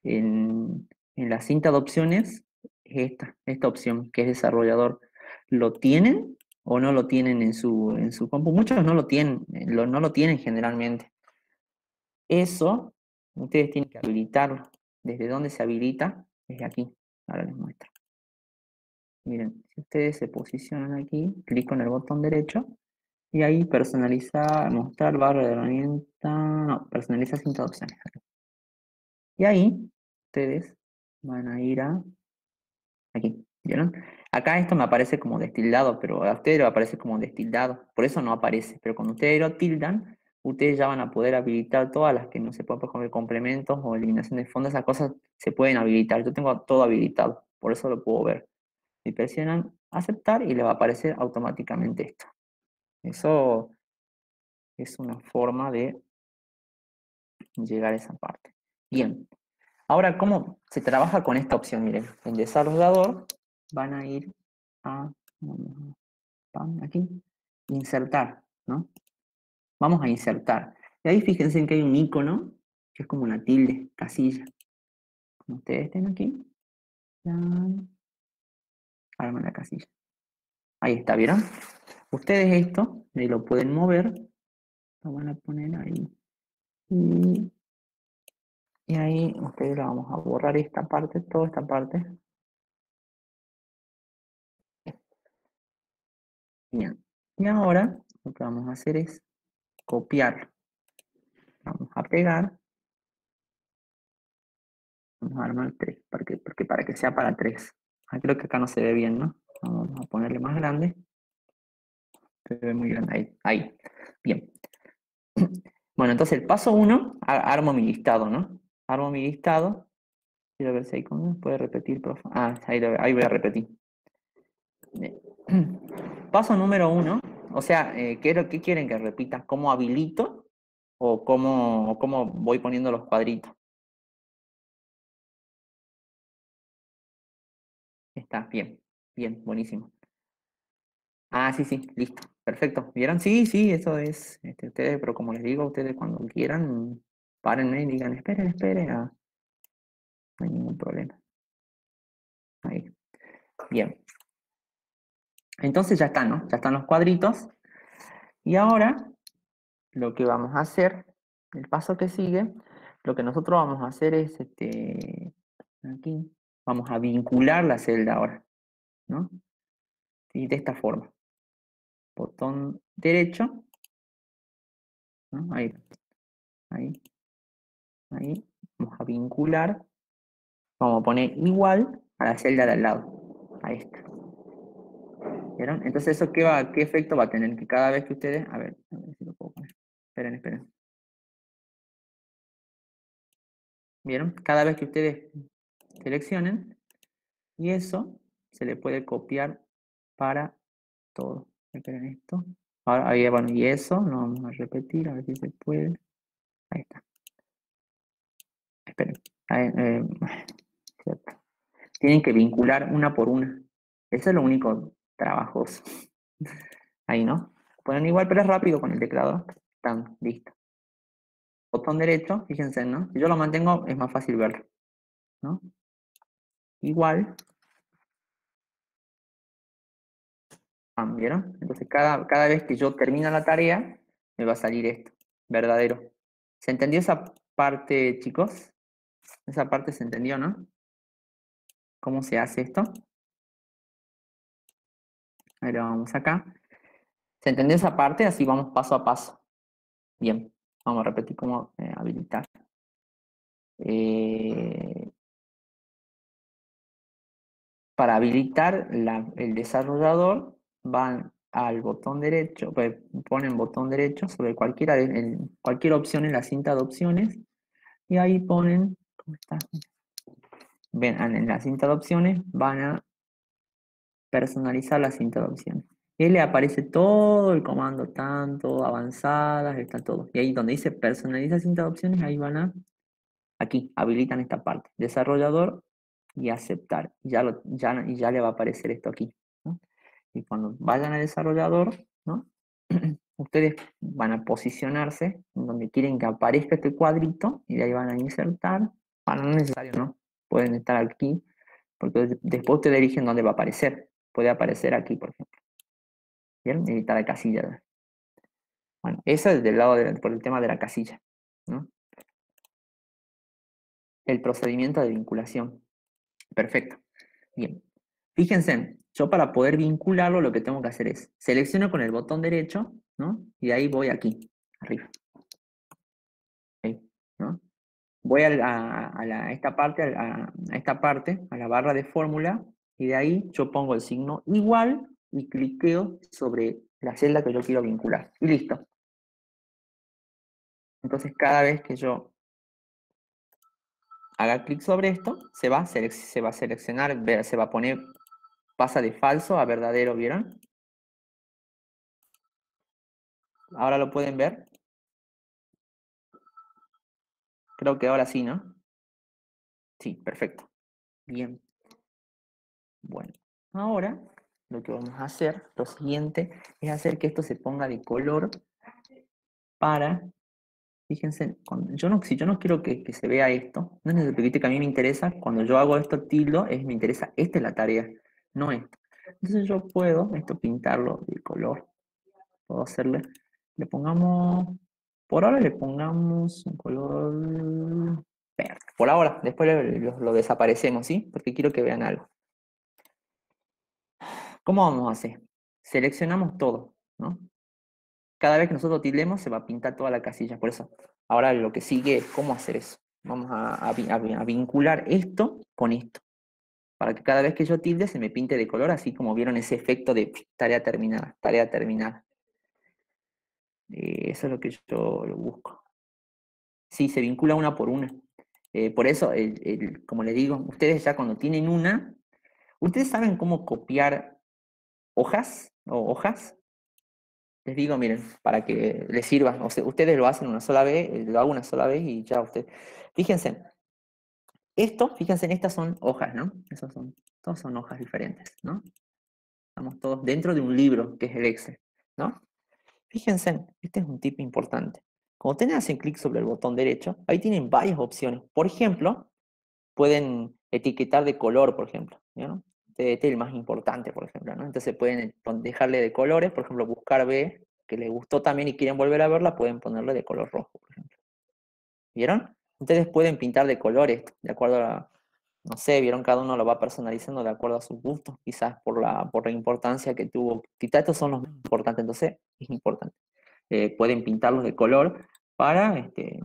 en, en la cinta de opciones, esta, esta opción, que es desarrollador. ¿Lo tienen o no lo tienen en su, en su compu? Muchos no lo tienen, eh, lo- no lo tienen generalmente. Eso, ustedes tienen que habilitarlo. ¿Desde dónde se habilita? Desde aquí. Ahora les muestro. Miren, si ustedes se posicionan aquí, clic en el botón derecho y ahí personalizar, mostrar barra de herramienta, no, personaliza cinta de opciones. Y ahí ustedes van a ir a aquí, ¿vieron? Acá esto me aparece como destildado, pero a ustedes le aparece como destildado, por eso no aparece. Pero cuando ustedes lo tildan, ustedes ya van a poder habilitar todas las que no se pueden poner complementos o eliminación de fondos, esas cosas se pueden habilitar. Yo tengo todo habilitado, por eso lo puedo ver. Y presionan aceptar y le va a aparecer automáticamente esto. Eso es una forma de llegar a esa parte. Bien. Ahora, ¿cómo se trabaja con esta opción? Miren, el desarrollador van a ir a, aquí, insertar, ¿no? Vamos a insertar. Y ahí fíjense en que hay un icono, que es como una tilde, casilla. Cuando ustedes estén aquí, arman la casilla. Ahí está, ¿vieron? Ustedes esto, ahí lo pueden mover, lo van a poner ahí. Y, y ahí ustedes lo vamos a borrar esta parte, toda esta parte. Bien. Y ahora lo que vamos a hacer es copiar. Vamos a pegar. Vamos a armar tres, porque, porque para que sea para tres. Ah, creo que acá no se ve bien, ¿no? Vamos a ponerle más grande. Se ve muy grande ahí. Ahí. Bien. Bueno, entonces el paso uno, armo mi listado, ¿no? Armo mi listado. Quiero ver si hay puede repetir, profe. Ah, ahí, lo- ahí voy a repetir. Paso número uno, o sea, eh, ¿qué, quieren que repita? ¿Cómo habilito o cómo, cómo voy poniendo los cuadritos? Está, bien, bien, buenísimo. Ah, sí, sí, listo, perfecto. ¿Vieron? Sí, sí, eso es, este, ustedes, pero como les digo, ustedes cuando quieran, párenme y digan, esperen, esperen, ah, no hay ningún problema. Ahí, bien. Entonces ya están, ¿no? Ya están los cuadritos. Y ahora, lo que vamos a hacer, el paso que sigue, lo que nosotros vamos a hacer es, este, aquí, vamos a vincular la celda ahora, ¿no? Y de esta forma. Botón derecho. Ahí, ahí, ahí, vamos a vincular, vamos a poner igual a la celda de al lado, a esta. ¿Vieron? Entonces, ¿eso qué, va, qué efecto va a tener? Que cada vez que ustedes, a ver, a ver si lo puedo poner. Esperen, esperen. ¿Vieron? Cada vez que ustedes seleccionen, y eso se le puede copiar para todo. Esperen esto. Ahora, bueno, y eso, lo vamos a repetir, a ver si se puede. Ahí está. Esperen. Eh. Tienen que vincular una por una. Eso es lo único trabajoso. Ahí, ¿no? Ponen igual, pero es rápido con el teclado. Están, listo. Botón derecho, fíjense, ¿no? Si yo lo mantengo, es más fácil verlo. ¿No? Igual. ¿Vieron? Entonces, cada, cada vez que yo termino la tarea, me va a salir esto. Verdadero. ¿Se entendió esa parte, chicos? Esa parte se entendió, ¿no? ¿Cómo se hace esto? Lo vamos acá. ¿Se entendió esa parte? Así vamos paso a paso. Bien, vamos a repetir cómo eh, habilitar. Eh, para habilitar el desarrollador, van al botón derecho, pues, ponen botón derecho sobre cualquiera en cualquier opción en la cinta de opciones y ahí ponen, ¿cómo está? En la cinta de opciones van a personalizar la cinta de opciones. él le aparece todo el comando, tanto, avanzadas, está todo. Y ahí donde dice personaliza cinta de opciones, ahí van a, aquí, habilitan esta parte, desarrollador y aceptar. Y ya, lo, ya, y ya le va a aparecer esto aquí. Y cuando vayan al desarrollador, ¿no? ustedes van a posicionarse donde quieren que aparezca este cuadrito y de ahí van a insertar. Bueno, no es necesario, ¿no? Pueden estar aquí, porque después ustedes eligen dónde va a aparecer. Puede aparecer aquí, por ejemplo. ¿Bien? Editar la casilla. Bueno, eso es del lado por el tema de la casilla. ¿no? El procedimiento de vinculación. Perfecto. Bien. Fíjense, yo para poder vincularlo lo que tengo que hacer es selecciono con el botón derecho, ¿no? Y ahí voy aquí, arriba. ¿no? Voy a, esta parte, a, esta parte, a la barra de fórmula, y de ahí yo pongo el signo igual y cliqueo sobre la celda que yo quiero vincular. Y listo. Entonces cada vez que yo haga clic sobre esto, se va, se va a seleccionar, se va a poner, pasa de falso a verdadero, ¿vieron? Ahora lo pueden ver. Creo que ahora sí, ¿no? Sí, perfecto. Bien. Bueno, ahora lo que vamos a hacer, lo siguiente, es hacer que esto se ponga de color para, fíjense, yo no, si yo no quiero que, se vea esto, no es necesariamente que a mí me interesa, cuando yo hago esto tildo, es, me interesa, esta es la tarea, no esto. Entonces yo puedo esto pintarlo de color, puedo hacerle, le pongamos, por ahora le pongamos un color verde, por ahora, después lo, lo desaparecemos, ¿sí? Porque quiero que vean algo. ¿Cómo vamos a hacer? Seleccionamos todo, ¿no? Cada vez que nosotros tildemos se va a pintar toda la casilla, por eso ahora lo que sigue es cómo hacer eso. Vamos a, vincular esto con esto, para que cada vez que yo tilde se me pinte de color, así como vieron ese efecto de tarea terminada, tarea terminada. Eh, eso es lo que yo busco. Sí, se vincula una por una. Eh, por eso, como les digo, ustedes ya cuando tienen una, ustedes saben cómo copiar hojas o hojas. Les digo, miren, para que les sirva. Ustedes lo hacen una sola vez, eh, lo hago una sola vez y ya ustedes. Fíjense, esto, fíjense, estas son hojas, ¿no? Esas son, todas son hojas diferentes, ¿no? Estamos todos dentro de un libro que es el Excel, ¿no? Fíjense, este es un tip importante. Cuando ustedes hacen clic sobre el botón derecho, ahí tienen varias opciones. Por ejemplo, pueden etiquetar de color, por ejemplo. ¿no? este es el más importante, por ejemplo, ¿no? Entonces pueden dejarle de colores, por ejemplo, buscar B, que les gustó también y quieren volver a verla, pueden ponerle de color rojo, por ejemplo. ¿Vieron? Ustedes pueden pintar de colores, de acuerdo a, no sé, vieron, cada uno lo va personalizando de acuerdo a sus gustos, quizás por la, por la importancia que tuvo. Quizás estos son los más importantes, entonces es importante. Eh, pueden pintarlos de color para, este,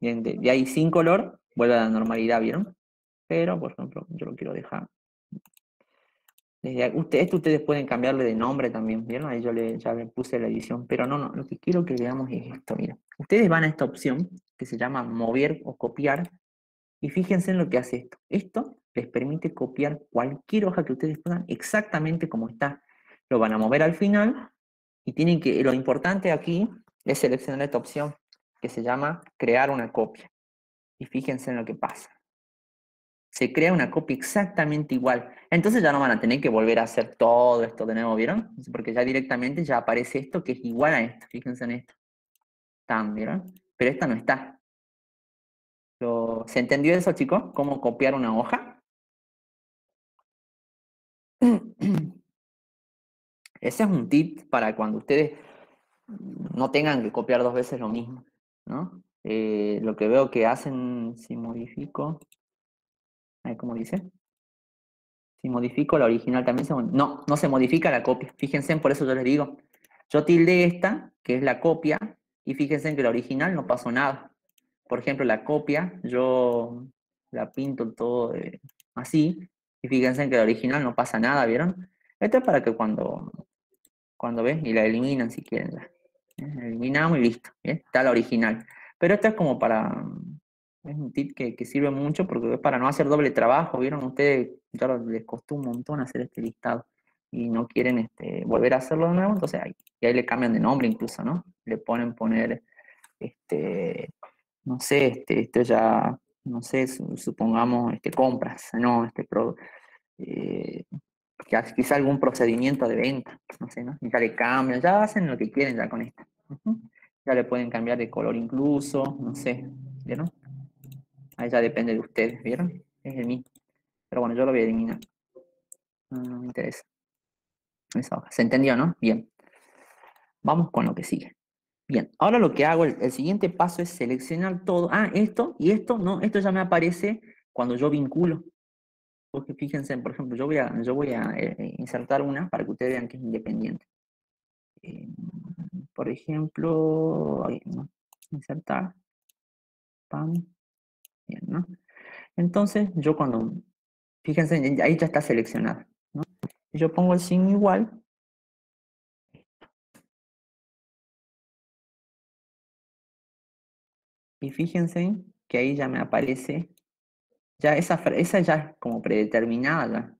de, de ahí sin color, vuelve a la normalidad, ¿vieron? Pero, por ejemplo, yo lo quiero dejar desde ustedes, pueden cambiarle de nombre también, ¿vieron? Ahí yo le, ya le puse la edición, pero no, no, lo que quiero que veamos es esto, mira. Ustedes van a esta opción que se llama mover o copiar y fíjense en lo que hace esto. Esto les permite copiar cualquier hoja que ustedes puedan exactamente como está. Lo van a mover al final y tienen que, lo importante aquí es seleccionar esta opción que se llama crear una copia. Y fíjense en lo que pasa se crea una copia exactamente igual. Entonces ya no van a tener que volver a hacer todo esto de nuevo, ¿vieron? Porque ya directamente ya aparece esto que es igual a esto. Fíjense en esto. Tan. Pero esta no está. ¿Se entendió eso, chicos? ¿Cómo copiar una hoja? Ese es un tip para cuando ustedes no tengan que copiar dos veces lo mismo, ¿no? Eh, lo que veo que hacen, si modifico, ¿Cómo dice? Si modifico la original también se No, no se modifica la copia. Fíjense, por eso yo les digo. Yo tilde esta, que es la copia, y fíjense que la original no pasó nada. Por ejemplo, la copia, yo la pinto todo así, y fíjense que la original no pasa nada, ¿vieron? Esto es para que cuando, cuando ves, y la eliminan si quieren. La, eliminamos y listo, está la original. Pero esto es como para, es un tip que, sirve mucho porque para no hacer doble trabajo, ¿vieron? Ustedes ya les costó un montón hacer este listado. y no quieren este, volver a hacerlo de nuevo, entonces ahí, y ahí le cambian de nombre incluso, ¿no? Le ponen poner, este, no sé, este, esto ya, no sé, su- supongamos, este, compras, ¿no? Este, pro- eh, quizá algún procedimiento de venta, no sé, ¿no? Ya le cambian, ya hacen lo que quieren ya con esto. Ya le pueden cambiar de color incluso, no sé, ¿vieron? Ahí ya depende de ustedes, ¿vieron? Es el mismo. Pero bueno, yo lo voy a eliminar. No, no me interesa. Esa hoja. ¿Se entendió, no? Bien. Vamos con lo que sigue. Bien, ahora lo que hago, el, el siguiente paso es seleccionar todo. Ah, esto y esto, no, esto ya me aparece cuando yo vinculo. Porque fíjense, por ejemplo, yo voy a, yo voy a eh, eh, insertar una para que ustedes vean que es independiente. Eh, por ejemplo, ahí, ¿no? insertar, pam, Entonces, yo cuando, fíjense, ahí ya está seleccionado, yo pongo el signo igual, y fíjense que ahí ya me aparece, ya esa, esa ya es como predeterminada, ya,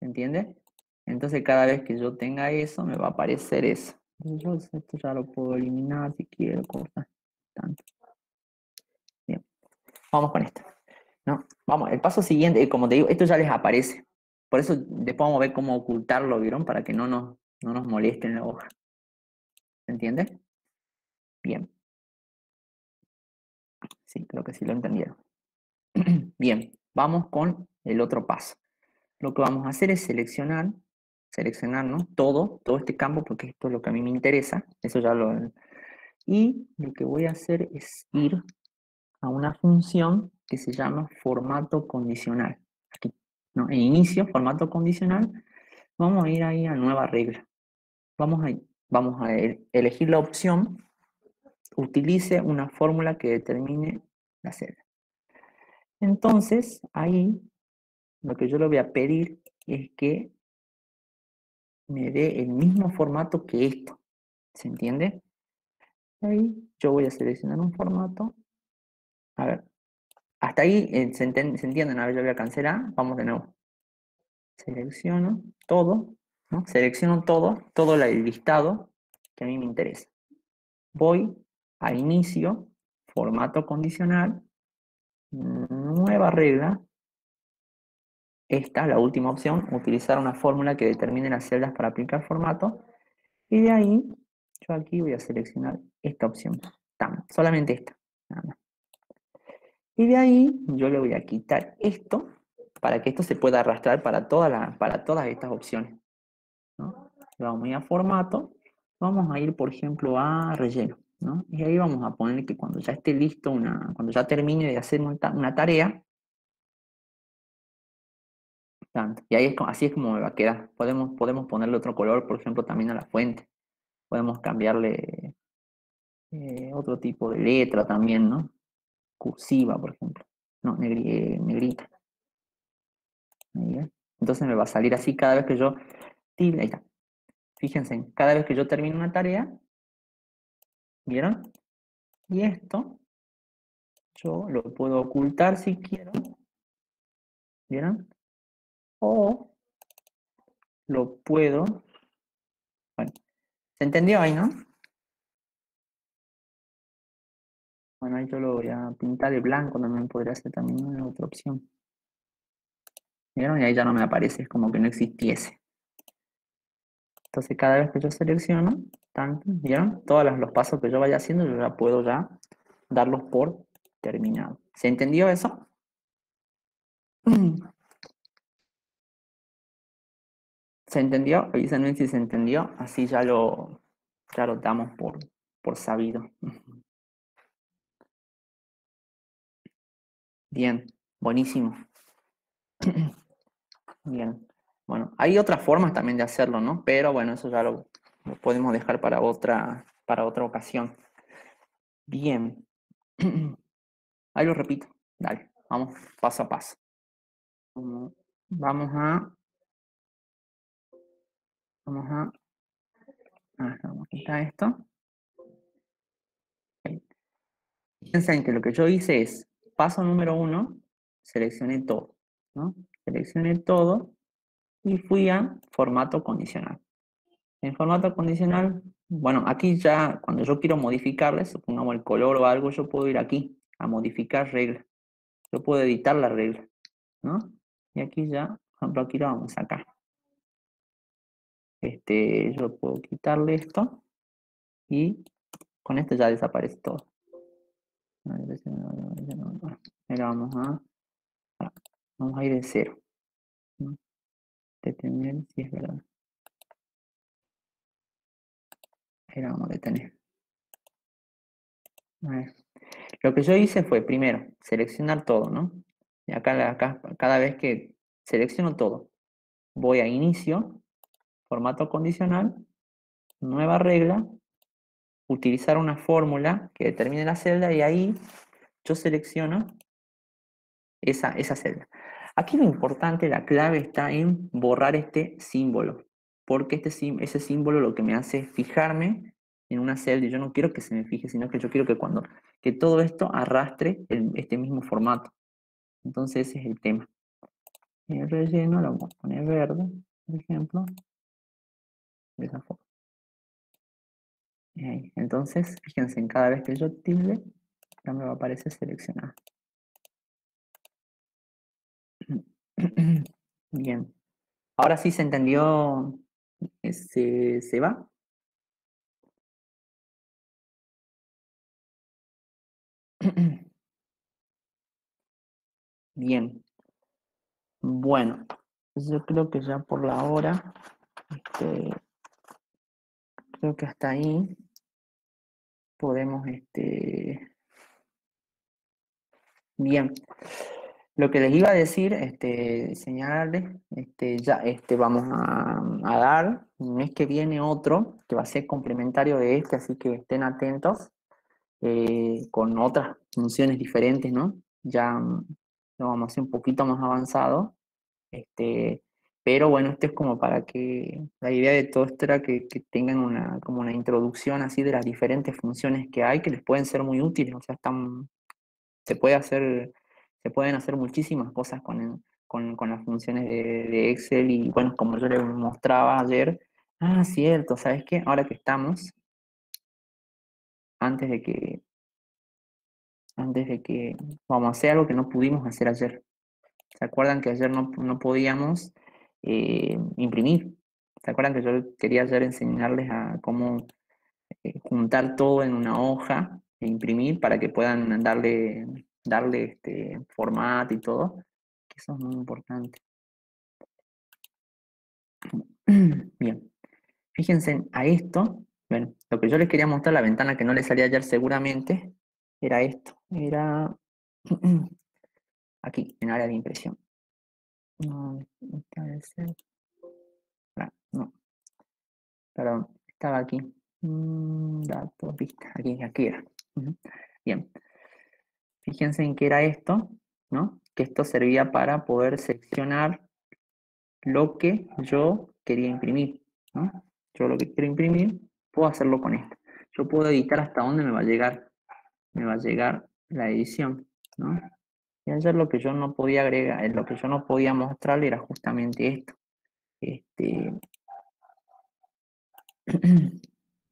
¿se entiende? Entonces cada vez que yo tenga eso, me va a aparecer eso. Yo esto ya lo puedo eliminar si quiero, cortar, tanto. Vamos con esto. ¿no? Vamos, el paso siguiente, eh, como te digo, esto ya les aparece. Por eso después vamos a ver cómo ocultarlo, ¿vieron? Para que no nos, no nos moleste en la hoja. ¿Se entiende? Bien. Sí, creo que sí lo entendieron. Bien, vamos con el otro paso. Lo que vamos a hacer es seleccionar, seleccionar ¿no? todo, todo este campo, porque esto es lo que a mí me interesa. Eso ya lo... Y lo que voy a hacer es ir a una función que se llama formato condicional. Aquí, ¿no? En inicio, formato condicional, vamos a ir ahí a nueva regla. Vamos a, vamos a e- elegir la opción, utilice una fórmula que determine la celda. Entonces, ahí lo que yo le voy a pedir es que me dé el mismo formato que esto. ¿Se entiende? Ahí yo voy a seleccionar un formato. A ver, hasta ahí eh, se, enten- se entienden. A ver, yo voy a cancelar. Vamos de nuevo. Selecciono todo, ¿no? Selecciono todo, todo el listado que a mí me interesa. Voy a inicio, formato condicional, nueva regla. Esta, la última opción, utilizar una fórmula que determine las celdas para aplicar formato. Y de ahí, yo aquí voy a seleccionar esta opción. Solamente esta. nada más. Y de ahí, yo le voy a quitar esto para que esto se pueda arrastrar para, toda la- para todas estas opciones. ¿no? Vamos a ir a formato. Vamos a ir, por ejemplo, a relleno. ¿no? Y ahí vamos a poner que cuando ya esté listo, una, cuando ya termine de hacer una, una tarea. Y ahí es, así es como me va a quedar. Podemos, podemos ponerle otro color, por ejemplo, también a la fuente. Podemos cambiarle eh, otro tipo de letra también, ¿no? Cursiva, por ejemplo. No, negri- negrita. Entonces me va a salir así cada vez que yo... Ahí está. Fíjense, cada vez que yo termino una tarea, ¿vieron? Y esto, yo lo puedo ocultar si quiero. ¿Vieron? O lo puedo... ¿se entendió ahí, no? Bueno, ahí yo lo voy a pintar de blanco, también podría ser también una otra opción. ¿Vieron? Y ahí ya no me aparece, es como que no existiese. Entonces cada vez que yo selecciono, tanto, ¿vieron? Todos los, pasos que yo vaya haciendo, yo ya puedo ya darlos por terminado. ¿Se entendió eso? ¿Se entendió? Avísenme si se entendió, así ya lo, ya lo damos por, por sabido. Bien, buenísimo. Bien. Bueno, hay otras formas también de hacerlo, ¿no? Pero bueno, eso ya lo, podemos dejar para otra, para otra ocasión. Bien. Ahí lo repito. Dale, vamos paso a paso. Vamos a. Vamos a. ah, vamos a quitar esto. Ok. Fíjense en que lo que yo hice es, paso número uno, seleccioné todo, ¿no? Seleccioné todo y fui a formato condicional. En formato condicional, bueno, aquí ya cuando yo quiero modificarle, supongamos el color o algo, yo puedo ir aquí a modificar regla. Yo puedo editar la regla, ¿no? Y aquí ya, por ejemplo, aquí lo vamos a sacar. Este, yo puedo quitarle esto y con esto ya desaparece todo. Ahora vamos a, vamos a ir de cero. ¿no? Detener si es verdad. Ahí vamos a detener. A ver. Lo que yo hice fue, primero, seleccionar todo, ¿no? Y acá, cada vez que selecciono todo, voy a inicio, formato condicional, nueva regla, utilizar una fórmula que determine la celda y ahí yo selecciono esa, esa celda. Aquí lo importante, la clave está en borrar este símbolo, porque este, ese símbolo lo que me hace es fijarme en una celda y yo no quiero que se me fije, sino que yo quiero que cuando que todo esto arrastre este mismo formato. Entonces ese es el tema. El relleno lo vamos a poner verde, por ejemplo, de esa forma. Entonces, fíjense, en cada vez que yo tilde, ya me va a aparecer seleccionado. Bien. Ahora sí se entendió, se, se va. Bien. Bueno, yo creo que ya por la hora, este, creo que hasta ahí podemos, este, bien. Lo que les iba a decir, este, señalarles, este, ya, este, vamos a, dar el mes que viene otro, que va a ser complementario de este, así que estén atentos, eh, con otras funciones diferentes, ¿no? Ya mm, lo vamos a hacer un poquito más avanzado, este, pero bueno, esto es como para que la idea de todo esto era que, que tengan una, como una introducción así de las diferentes funciones que hay, que les pueden ser muy útiles, o sea, están, se puede hacer, se pueden hacer muchísimas cosas con, el- con, con las funciones de, de Excel y bueno, como yo les mostraba ayer, ah, cierto, ¿sabes qué? Ahora que estamos, antes de que, antes de que, vamos a hacer algo que no pudimos hacer ayer. ¿Se acuerdan que ayer no, no podíamos eh, imprimir? ¿Se acuerdan que yo quería ayer enseñarles a cómo eh, juntar todo en una hoja e imprimir para que puedan darle, darle este formato y todo? Eso es muy importante. Bien, fíjense a esto. Bueno, lo que yo les quería mostrar, la ventana que no les salía ayer seguramente, era esto. Era aquí, en área de impresión. No, esta debe ser- ah, no. Perdón, estaba aquí. Mm, datos, vista, aquí, aquí era. Bien. Fíjense en qué era esto, ¿no? Que esto servía para poder seleccionar lo que yo quería imprimir, ¿no? Yo lo que quiero imprimir, puedo hacerlo con esto. Yo puedo editar hasta dónde me va a llegar. Me va a llegar la edición, ¿no? Y ayer lo que yo no podía agregar, eh, lo que yo no podía mostrarle era justamente esto. Este,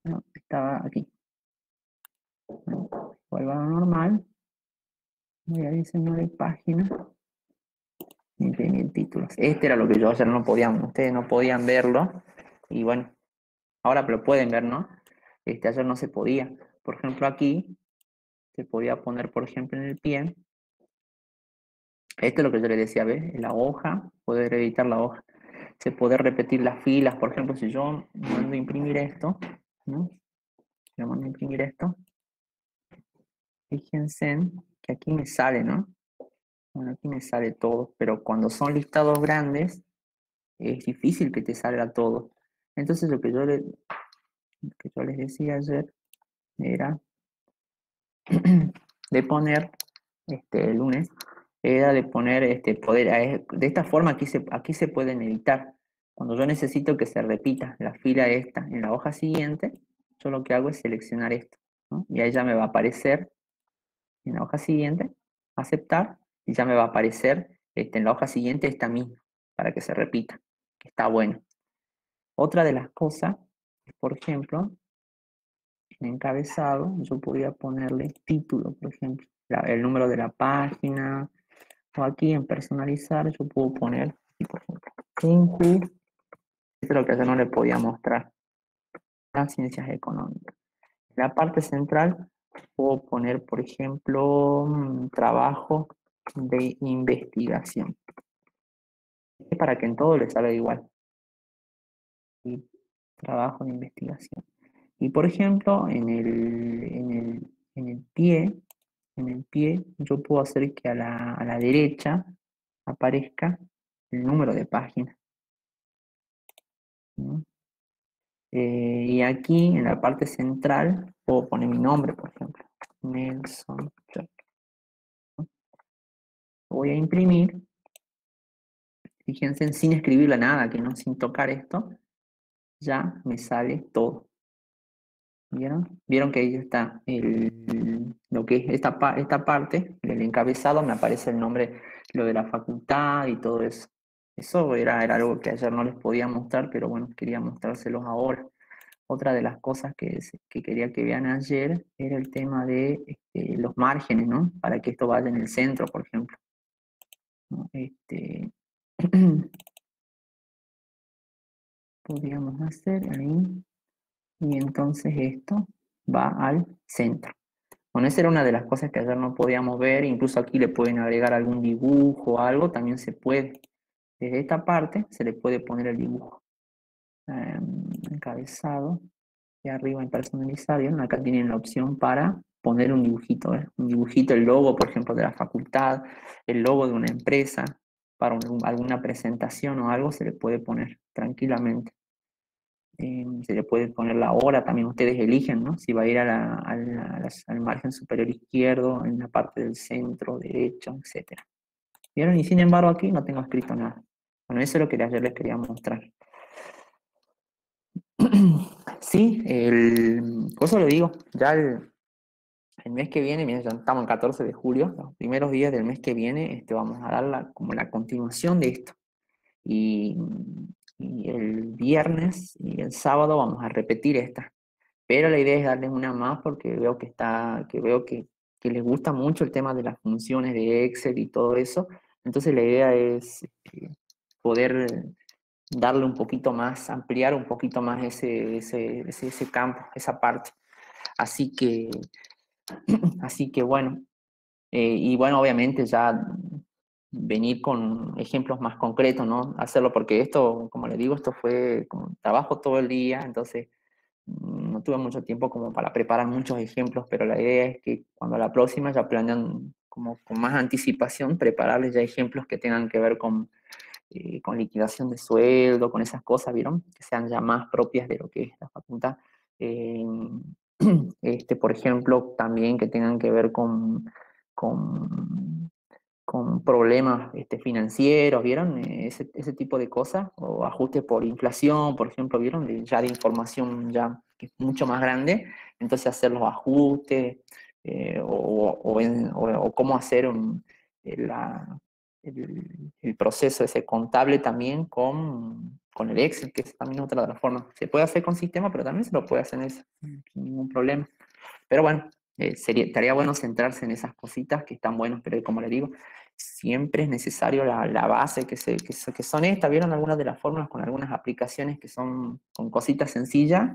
no, estaba aquí. Vuelvo a lo normal. Voy a diseño de página. Imprimir títulos. Este era lo que yo ayer no podían, ustedes no podían verlo. Y bueno, ahora lo pueden ver, ¿no? Este ayer no se podía. Por ejemplo, aquí se podía poner, por ejemplo, en el pie. Esto es lo que yo les decía, ¿ves? La hoja, poder editar la hoja. Se puede repetir las filas. Por ejemplo, si yo mando a imprimir esto, ¿no? Yo mando a imprimir esto. Fíjense que aquí me sale, ¿no? Bueno, aquí me sale todo, pero cuando son listados grandes, es difícil que te salga todo. Entonces lo que yo, le, lo que yo les decía ayer era de poner, este, el lunes, era de poner, este, poder, a- de esta forma aquí se, aquí se pueden editar. Cuando yo necesito que se repita la fila esta en la hoja siguiente, yo lo que hago es seleccionar esto. Y ahí ya me va a aparecer en la hoja siguiente, aceptar, y ya me va a aparecer este, en la hoja siguiente esta misma, para que se repita. está bueno. Otra de las cosas, por ejemplo, en encabezado, yo podría ponerle título, por ejemplo, el número de la página, aquí en personalizar, yo puedo poner, por ejemplo, esto es lo que yo no le podía mostrar, las ciencias económicas. En la parte central puedo poner, por ejemplo, mm, trabajo de investigación. Es para que en todo le salga igual. Y trabajo de investigación. Y por ejemplo, en el, en el, en el pie, en el pie, yo puedo hacer que a la, derecha aparezca el número de página. Eh, y aquí en la parte central puedo poner mi nombre, por ejemplo. Nelson Voy a imprimir. Fíjense, sin escribirle nada, que no sin tocar esto, ya me sale todo. ¿Vieron? Vieron que ahí está el, lo que es esta, esta parte, el encabezado, me aparece el nombre, lo de la facultad y todo eso. Eso era, era algo que ayer no les podía mostrar, pero bueno, quería mostrárselos ahora. Otra de las cosas que, que quería que vean ayer era el tema de este, los márgenes, ¿no? Para que esto vaya en el centro, por ejemplo. Este, podríamos hacer ahí. Y entonces esto va al centro. Bueno, esa era una de las cosas que ayer no podíamos ver. Incluso aquí le pueden agregar algún dibujo o algo, también se puede. Desde esta parte se le puede poner el dibujo. Em, encabezado. Y arriba en personalizar. Acá tienen la opción para poner un dibujito. ¿eh? Un dibujito, el logo, por ejemplo, de la facultad, el logo de una empresa. Para alguna presentación o algo se le puede poner tranquilamente. Em, se le puede poner la hora, también ustedes eligen, ¿no? Si va a ir al margen superior izquierdo, en la parte del centro, derecho, etc. ¿Vieron? Y sin embargo aquí no tengo escrito nada. Bueno, eso es lo que ayer les quería mostrar. Sí, el, eso lo digo, ya el, mes que viene, ya estamos el 14 de julio, los primeros días del mes que viene, este, vamos a dar como la continuación de esto. Y y el viernes y el sábado vamos a repetir esta. Pero la idea es darles una más porque veo que está, que veo que, que les gusta mucho el tema de las funciones de Excel y todo eso. Entonces la idea es este, poder darle un poquito más, ampliar un poquito más ese, ese, ese, campo, esa parte. Así que, así que bueno, eh, y bueno, obviamente ya venir con ejemplos más concretos, ¿no? Hacerlo porque esto, como les digo, esto fue como trabajo todo el día, entonces mm, no tuve mucho tiempo como para preparar muchos ejemplos, pero la idea es que cuando la próxima ya planean como con más anticipación, prepararles ya ejemplos que tengan que ver con, eh, con liquidación de sueldo, con esas cosas, ¿vieron? Que sean ya más propias de lo que es la facultad. Eh, este, por ejemplo, también que tengan que ver con, con con problemas este, financieros, ¿vieron? Eh, ese, ese, tipo de cosas, o ajustes por inflación, por ejemplo, ¿vieron? ya de información ya que es mucho más grande, entonces hacer los ajustes, eh, o, o, cómo hacer un, eh, el, el, proceso ese contable también con, con, el Excel, que es también otra de las formas. Se puede hacer con sistema, pero también se lo puede hacer en eso, sin ningún problema. Pero bueno, eh, sería, estaría bueno centrarse en esas cositas que están buenas, pero como le digo, siempre es necesario la, la base, que, se, que, que, son estas, vieron algunas de las fórmulas con algunas aplicaciones que son con cositas sencillas,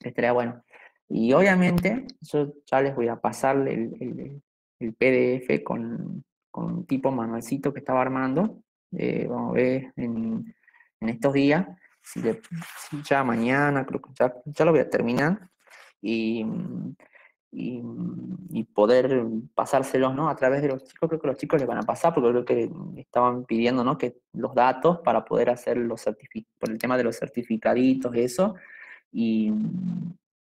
estaría bueno. Y obviamente yo ya les voy a pasar el, el, PDF con, con, un tipo manualcito que estaba armando, eh, vamos a ver en, en estos días, si, ya mañana, creo que ya, ya lo voy a terminar, y y, poder pasárselos ¿no? a través de los chicos, creo que los chicos les van a pasar, porque creo que estaban pidiendo ¿no? que los datos para poder hacer los certificados, por el tema de los certificaditos, eso, y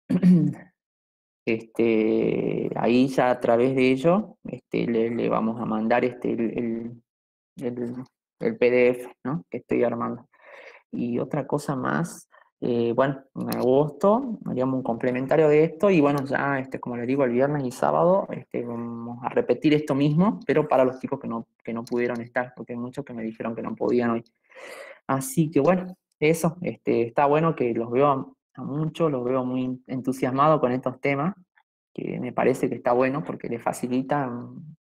este, ahí ya a través de ello este, le, vamos a mandar este, el, el, el PDF ¿no? que estoy armando. Y otra cosa más, eh, bueno, en agosto haríamos un complementario de esto y bueno, ya este, como les digo, el viernes y sábado este, vamos a repetir esto mismo, pero para los chicos que no, que no pudieron estar, porque hay muchos que me dijeron que no podían hoy. Así que bueno, eso, este, está bueno que los veo a, a muchos, los veo muy entusiasmados con estos temas, que me parece que está bueno porque le facilita, mm,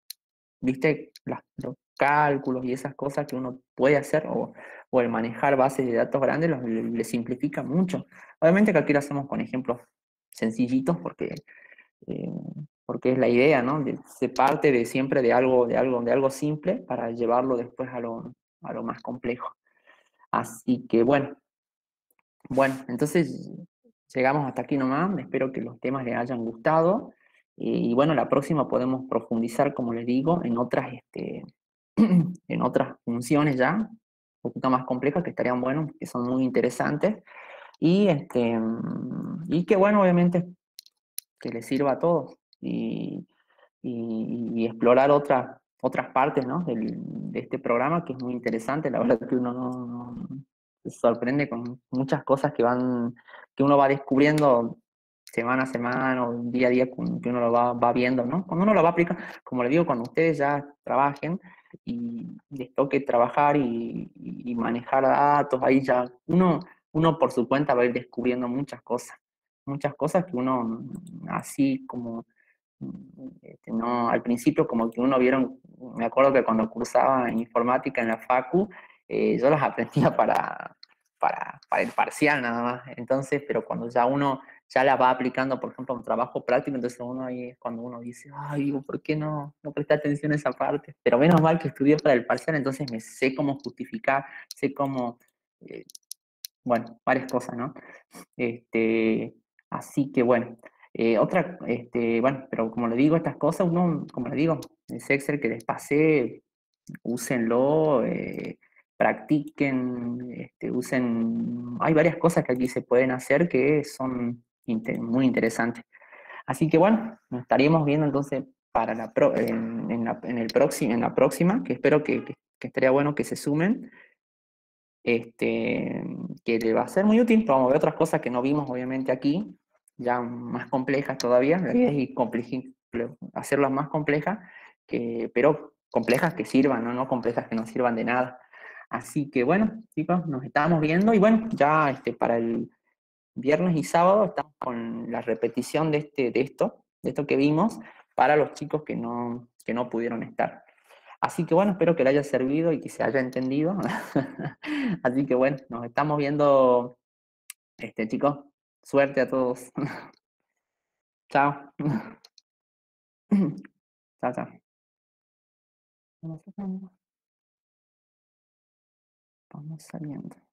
viste, los cálculos y esas cosas que uno puede hacer o, o el manejar bases de datos grandes los, le, le simplifica mucho. Obviamente que aquí lo hacemos con ejemplos sencillitos porque, eh, porque es la idea, ¿no? De, se parte de siempre de algo, de algo, de algo simple para llevarlo después a lo, a lo más complejo. Así que bueno, bueno, entonces llegamos hasta aquí nomás. Espero que los temas les hayan gustado. Y, bueno, la próxima podemos profundizar, como les digo, en otras, este, en otras funciones ya, un poquito más complejas, que estarían buenos, que son muy interesantes. Y, este, y que bueno, obviamente, que les sirva a todos. Y, y, y explorar otras otras partes ¿no? Del, de este programa, que es muy interesante. La verdad que uno no, no, se sorprende con muchas cosas que, van, que uno va descubriendo semana a semana o día a día que uno lo va, viendo, ¿no? Cuando uno lo va a aplicar, como le digo, cuando ustedes ya trabajen y les toque trabajar y, manejar datos, ahí ya uno, uno por su cuenta va a ir descubriendo muchas cosas, muchas cosas que uno así como este, no, al principio como que uno vieron, me acuerdo que cuando cursaba informática en la facu, eh, yo las aprendía para, para, para, el parcial nada más, entonces, pero cuando ya uno ya la va aplicando, por ejemplo, a un trabajo práctico, entonces uno ahí es cuando uno dice, ay, ¿por qué no, no presté atención a esa parte? Pero menos mal que estudié para el parcial, entonces me sé cómo justificar, sé cómo, eh, bueno, varias cosas, ¿no? Este, así que bueno, eh, otra, este, bueno, pero como le digo, estas cosas, uno, como le digo, ese Excel que les pasé, úsenlo, eh, practiquen, este, usen, hay varias cosas que aquí se pueden hacer que son inter, muy interesantes. Así que bueno, nos estaríamos viendo entonces para la pro, en, en, la, en, el próximo, en la próxima, que espero que, que, que estaría bueno que se sumen este, que le va a ser muy útil. Vamos a ver otras cosas que no vimos obviamente aquí, ya más complejas todavía, y hacerlas más complejas, que, pero complejas que sirvan, ¿no? no complejas que no sirvan de nada. Así que bueno, chicos, nos estamos viendo y bueno, ya este, para el viernes y sábado estamos con la repetición de, este, de esto, de esto que vimos, para los chicos que no, que no pudieron estar. Así que bueno, espero que le haya servido y que se haya entendido. Así que bueno, nos estamos viendo, este, chicos. Suerte a todos. chao. chao, chao. Vamos saliendo.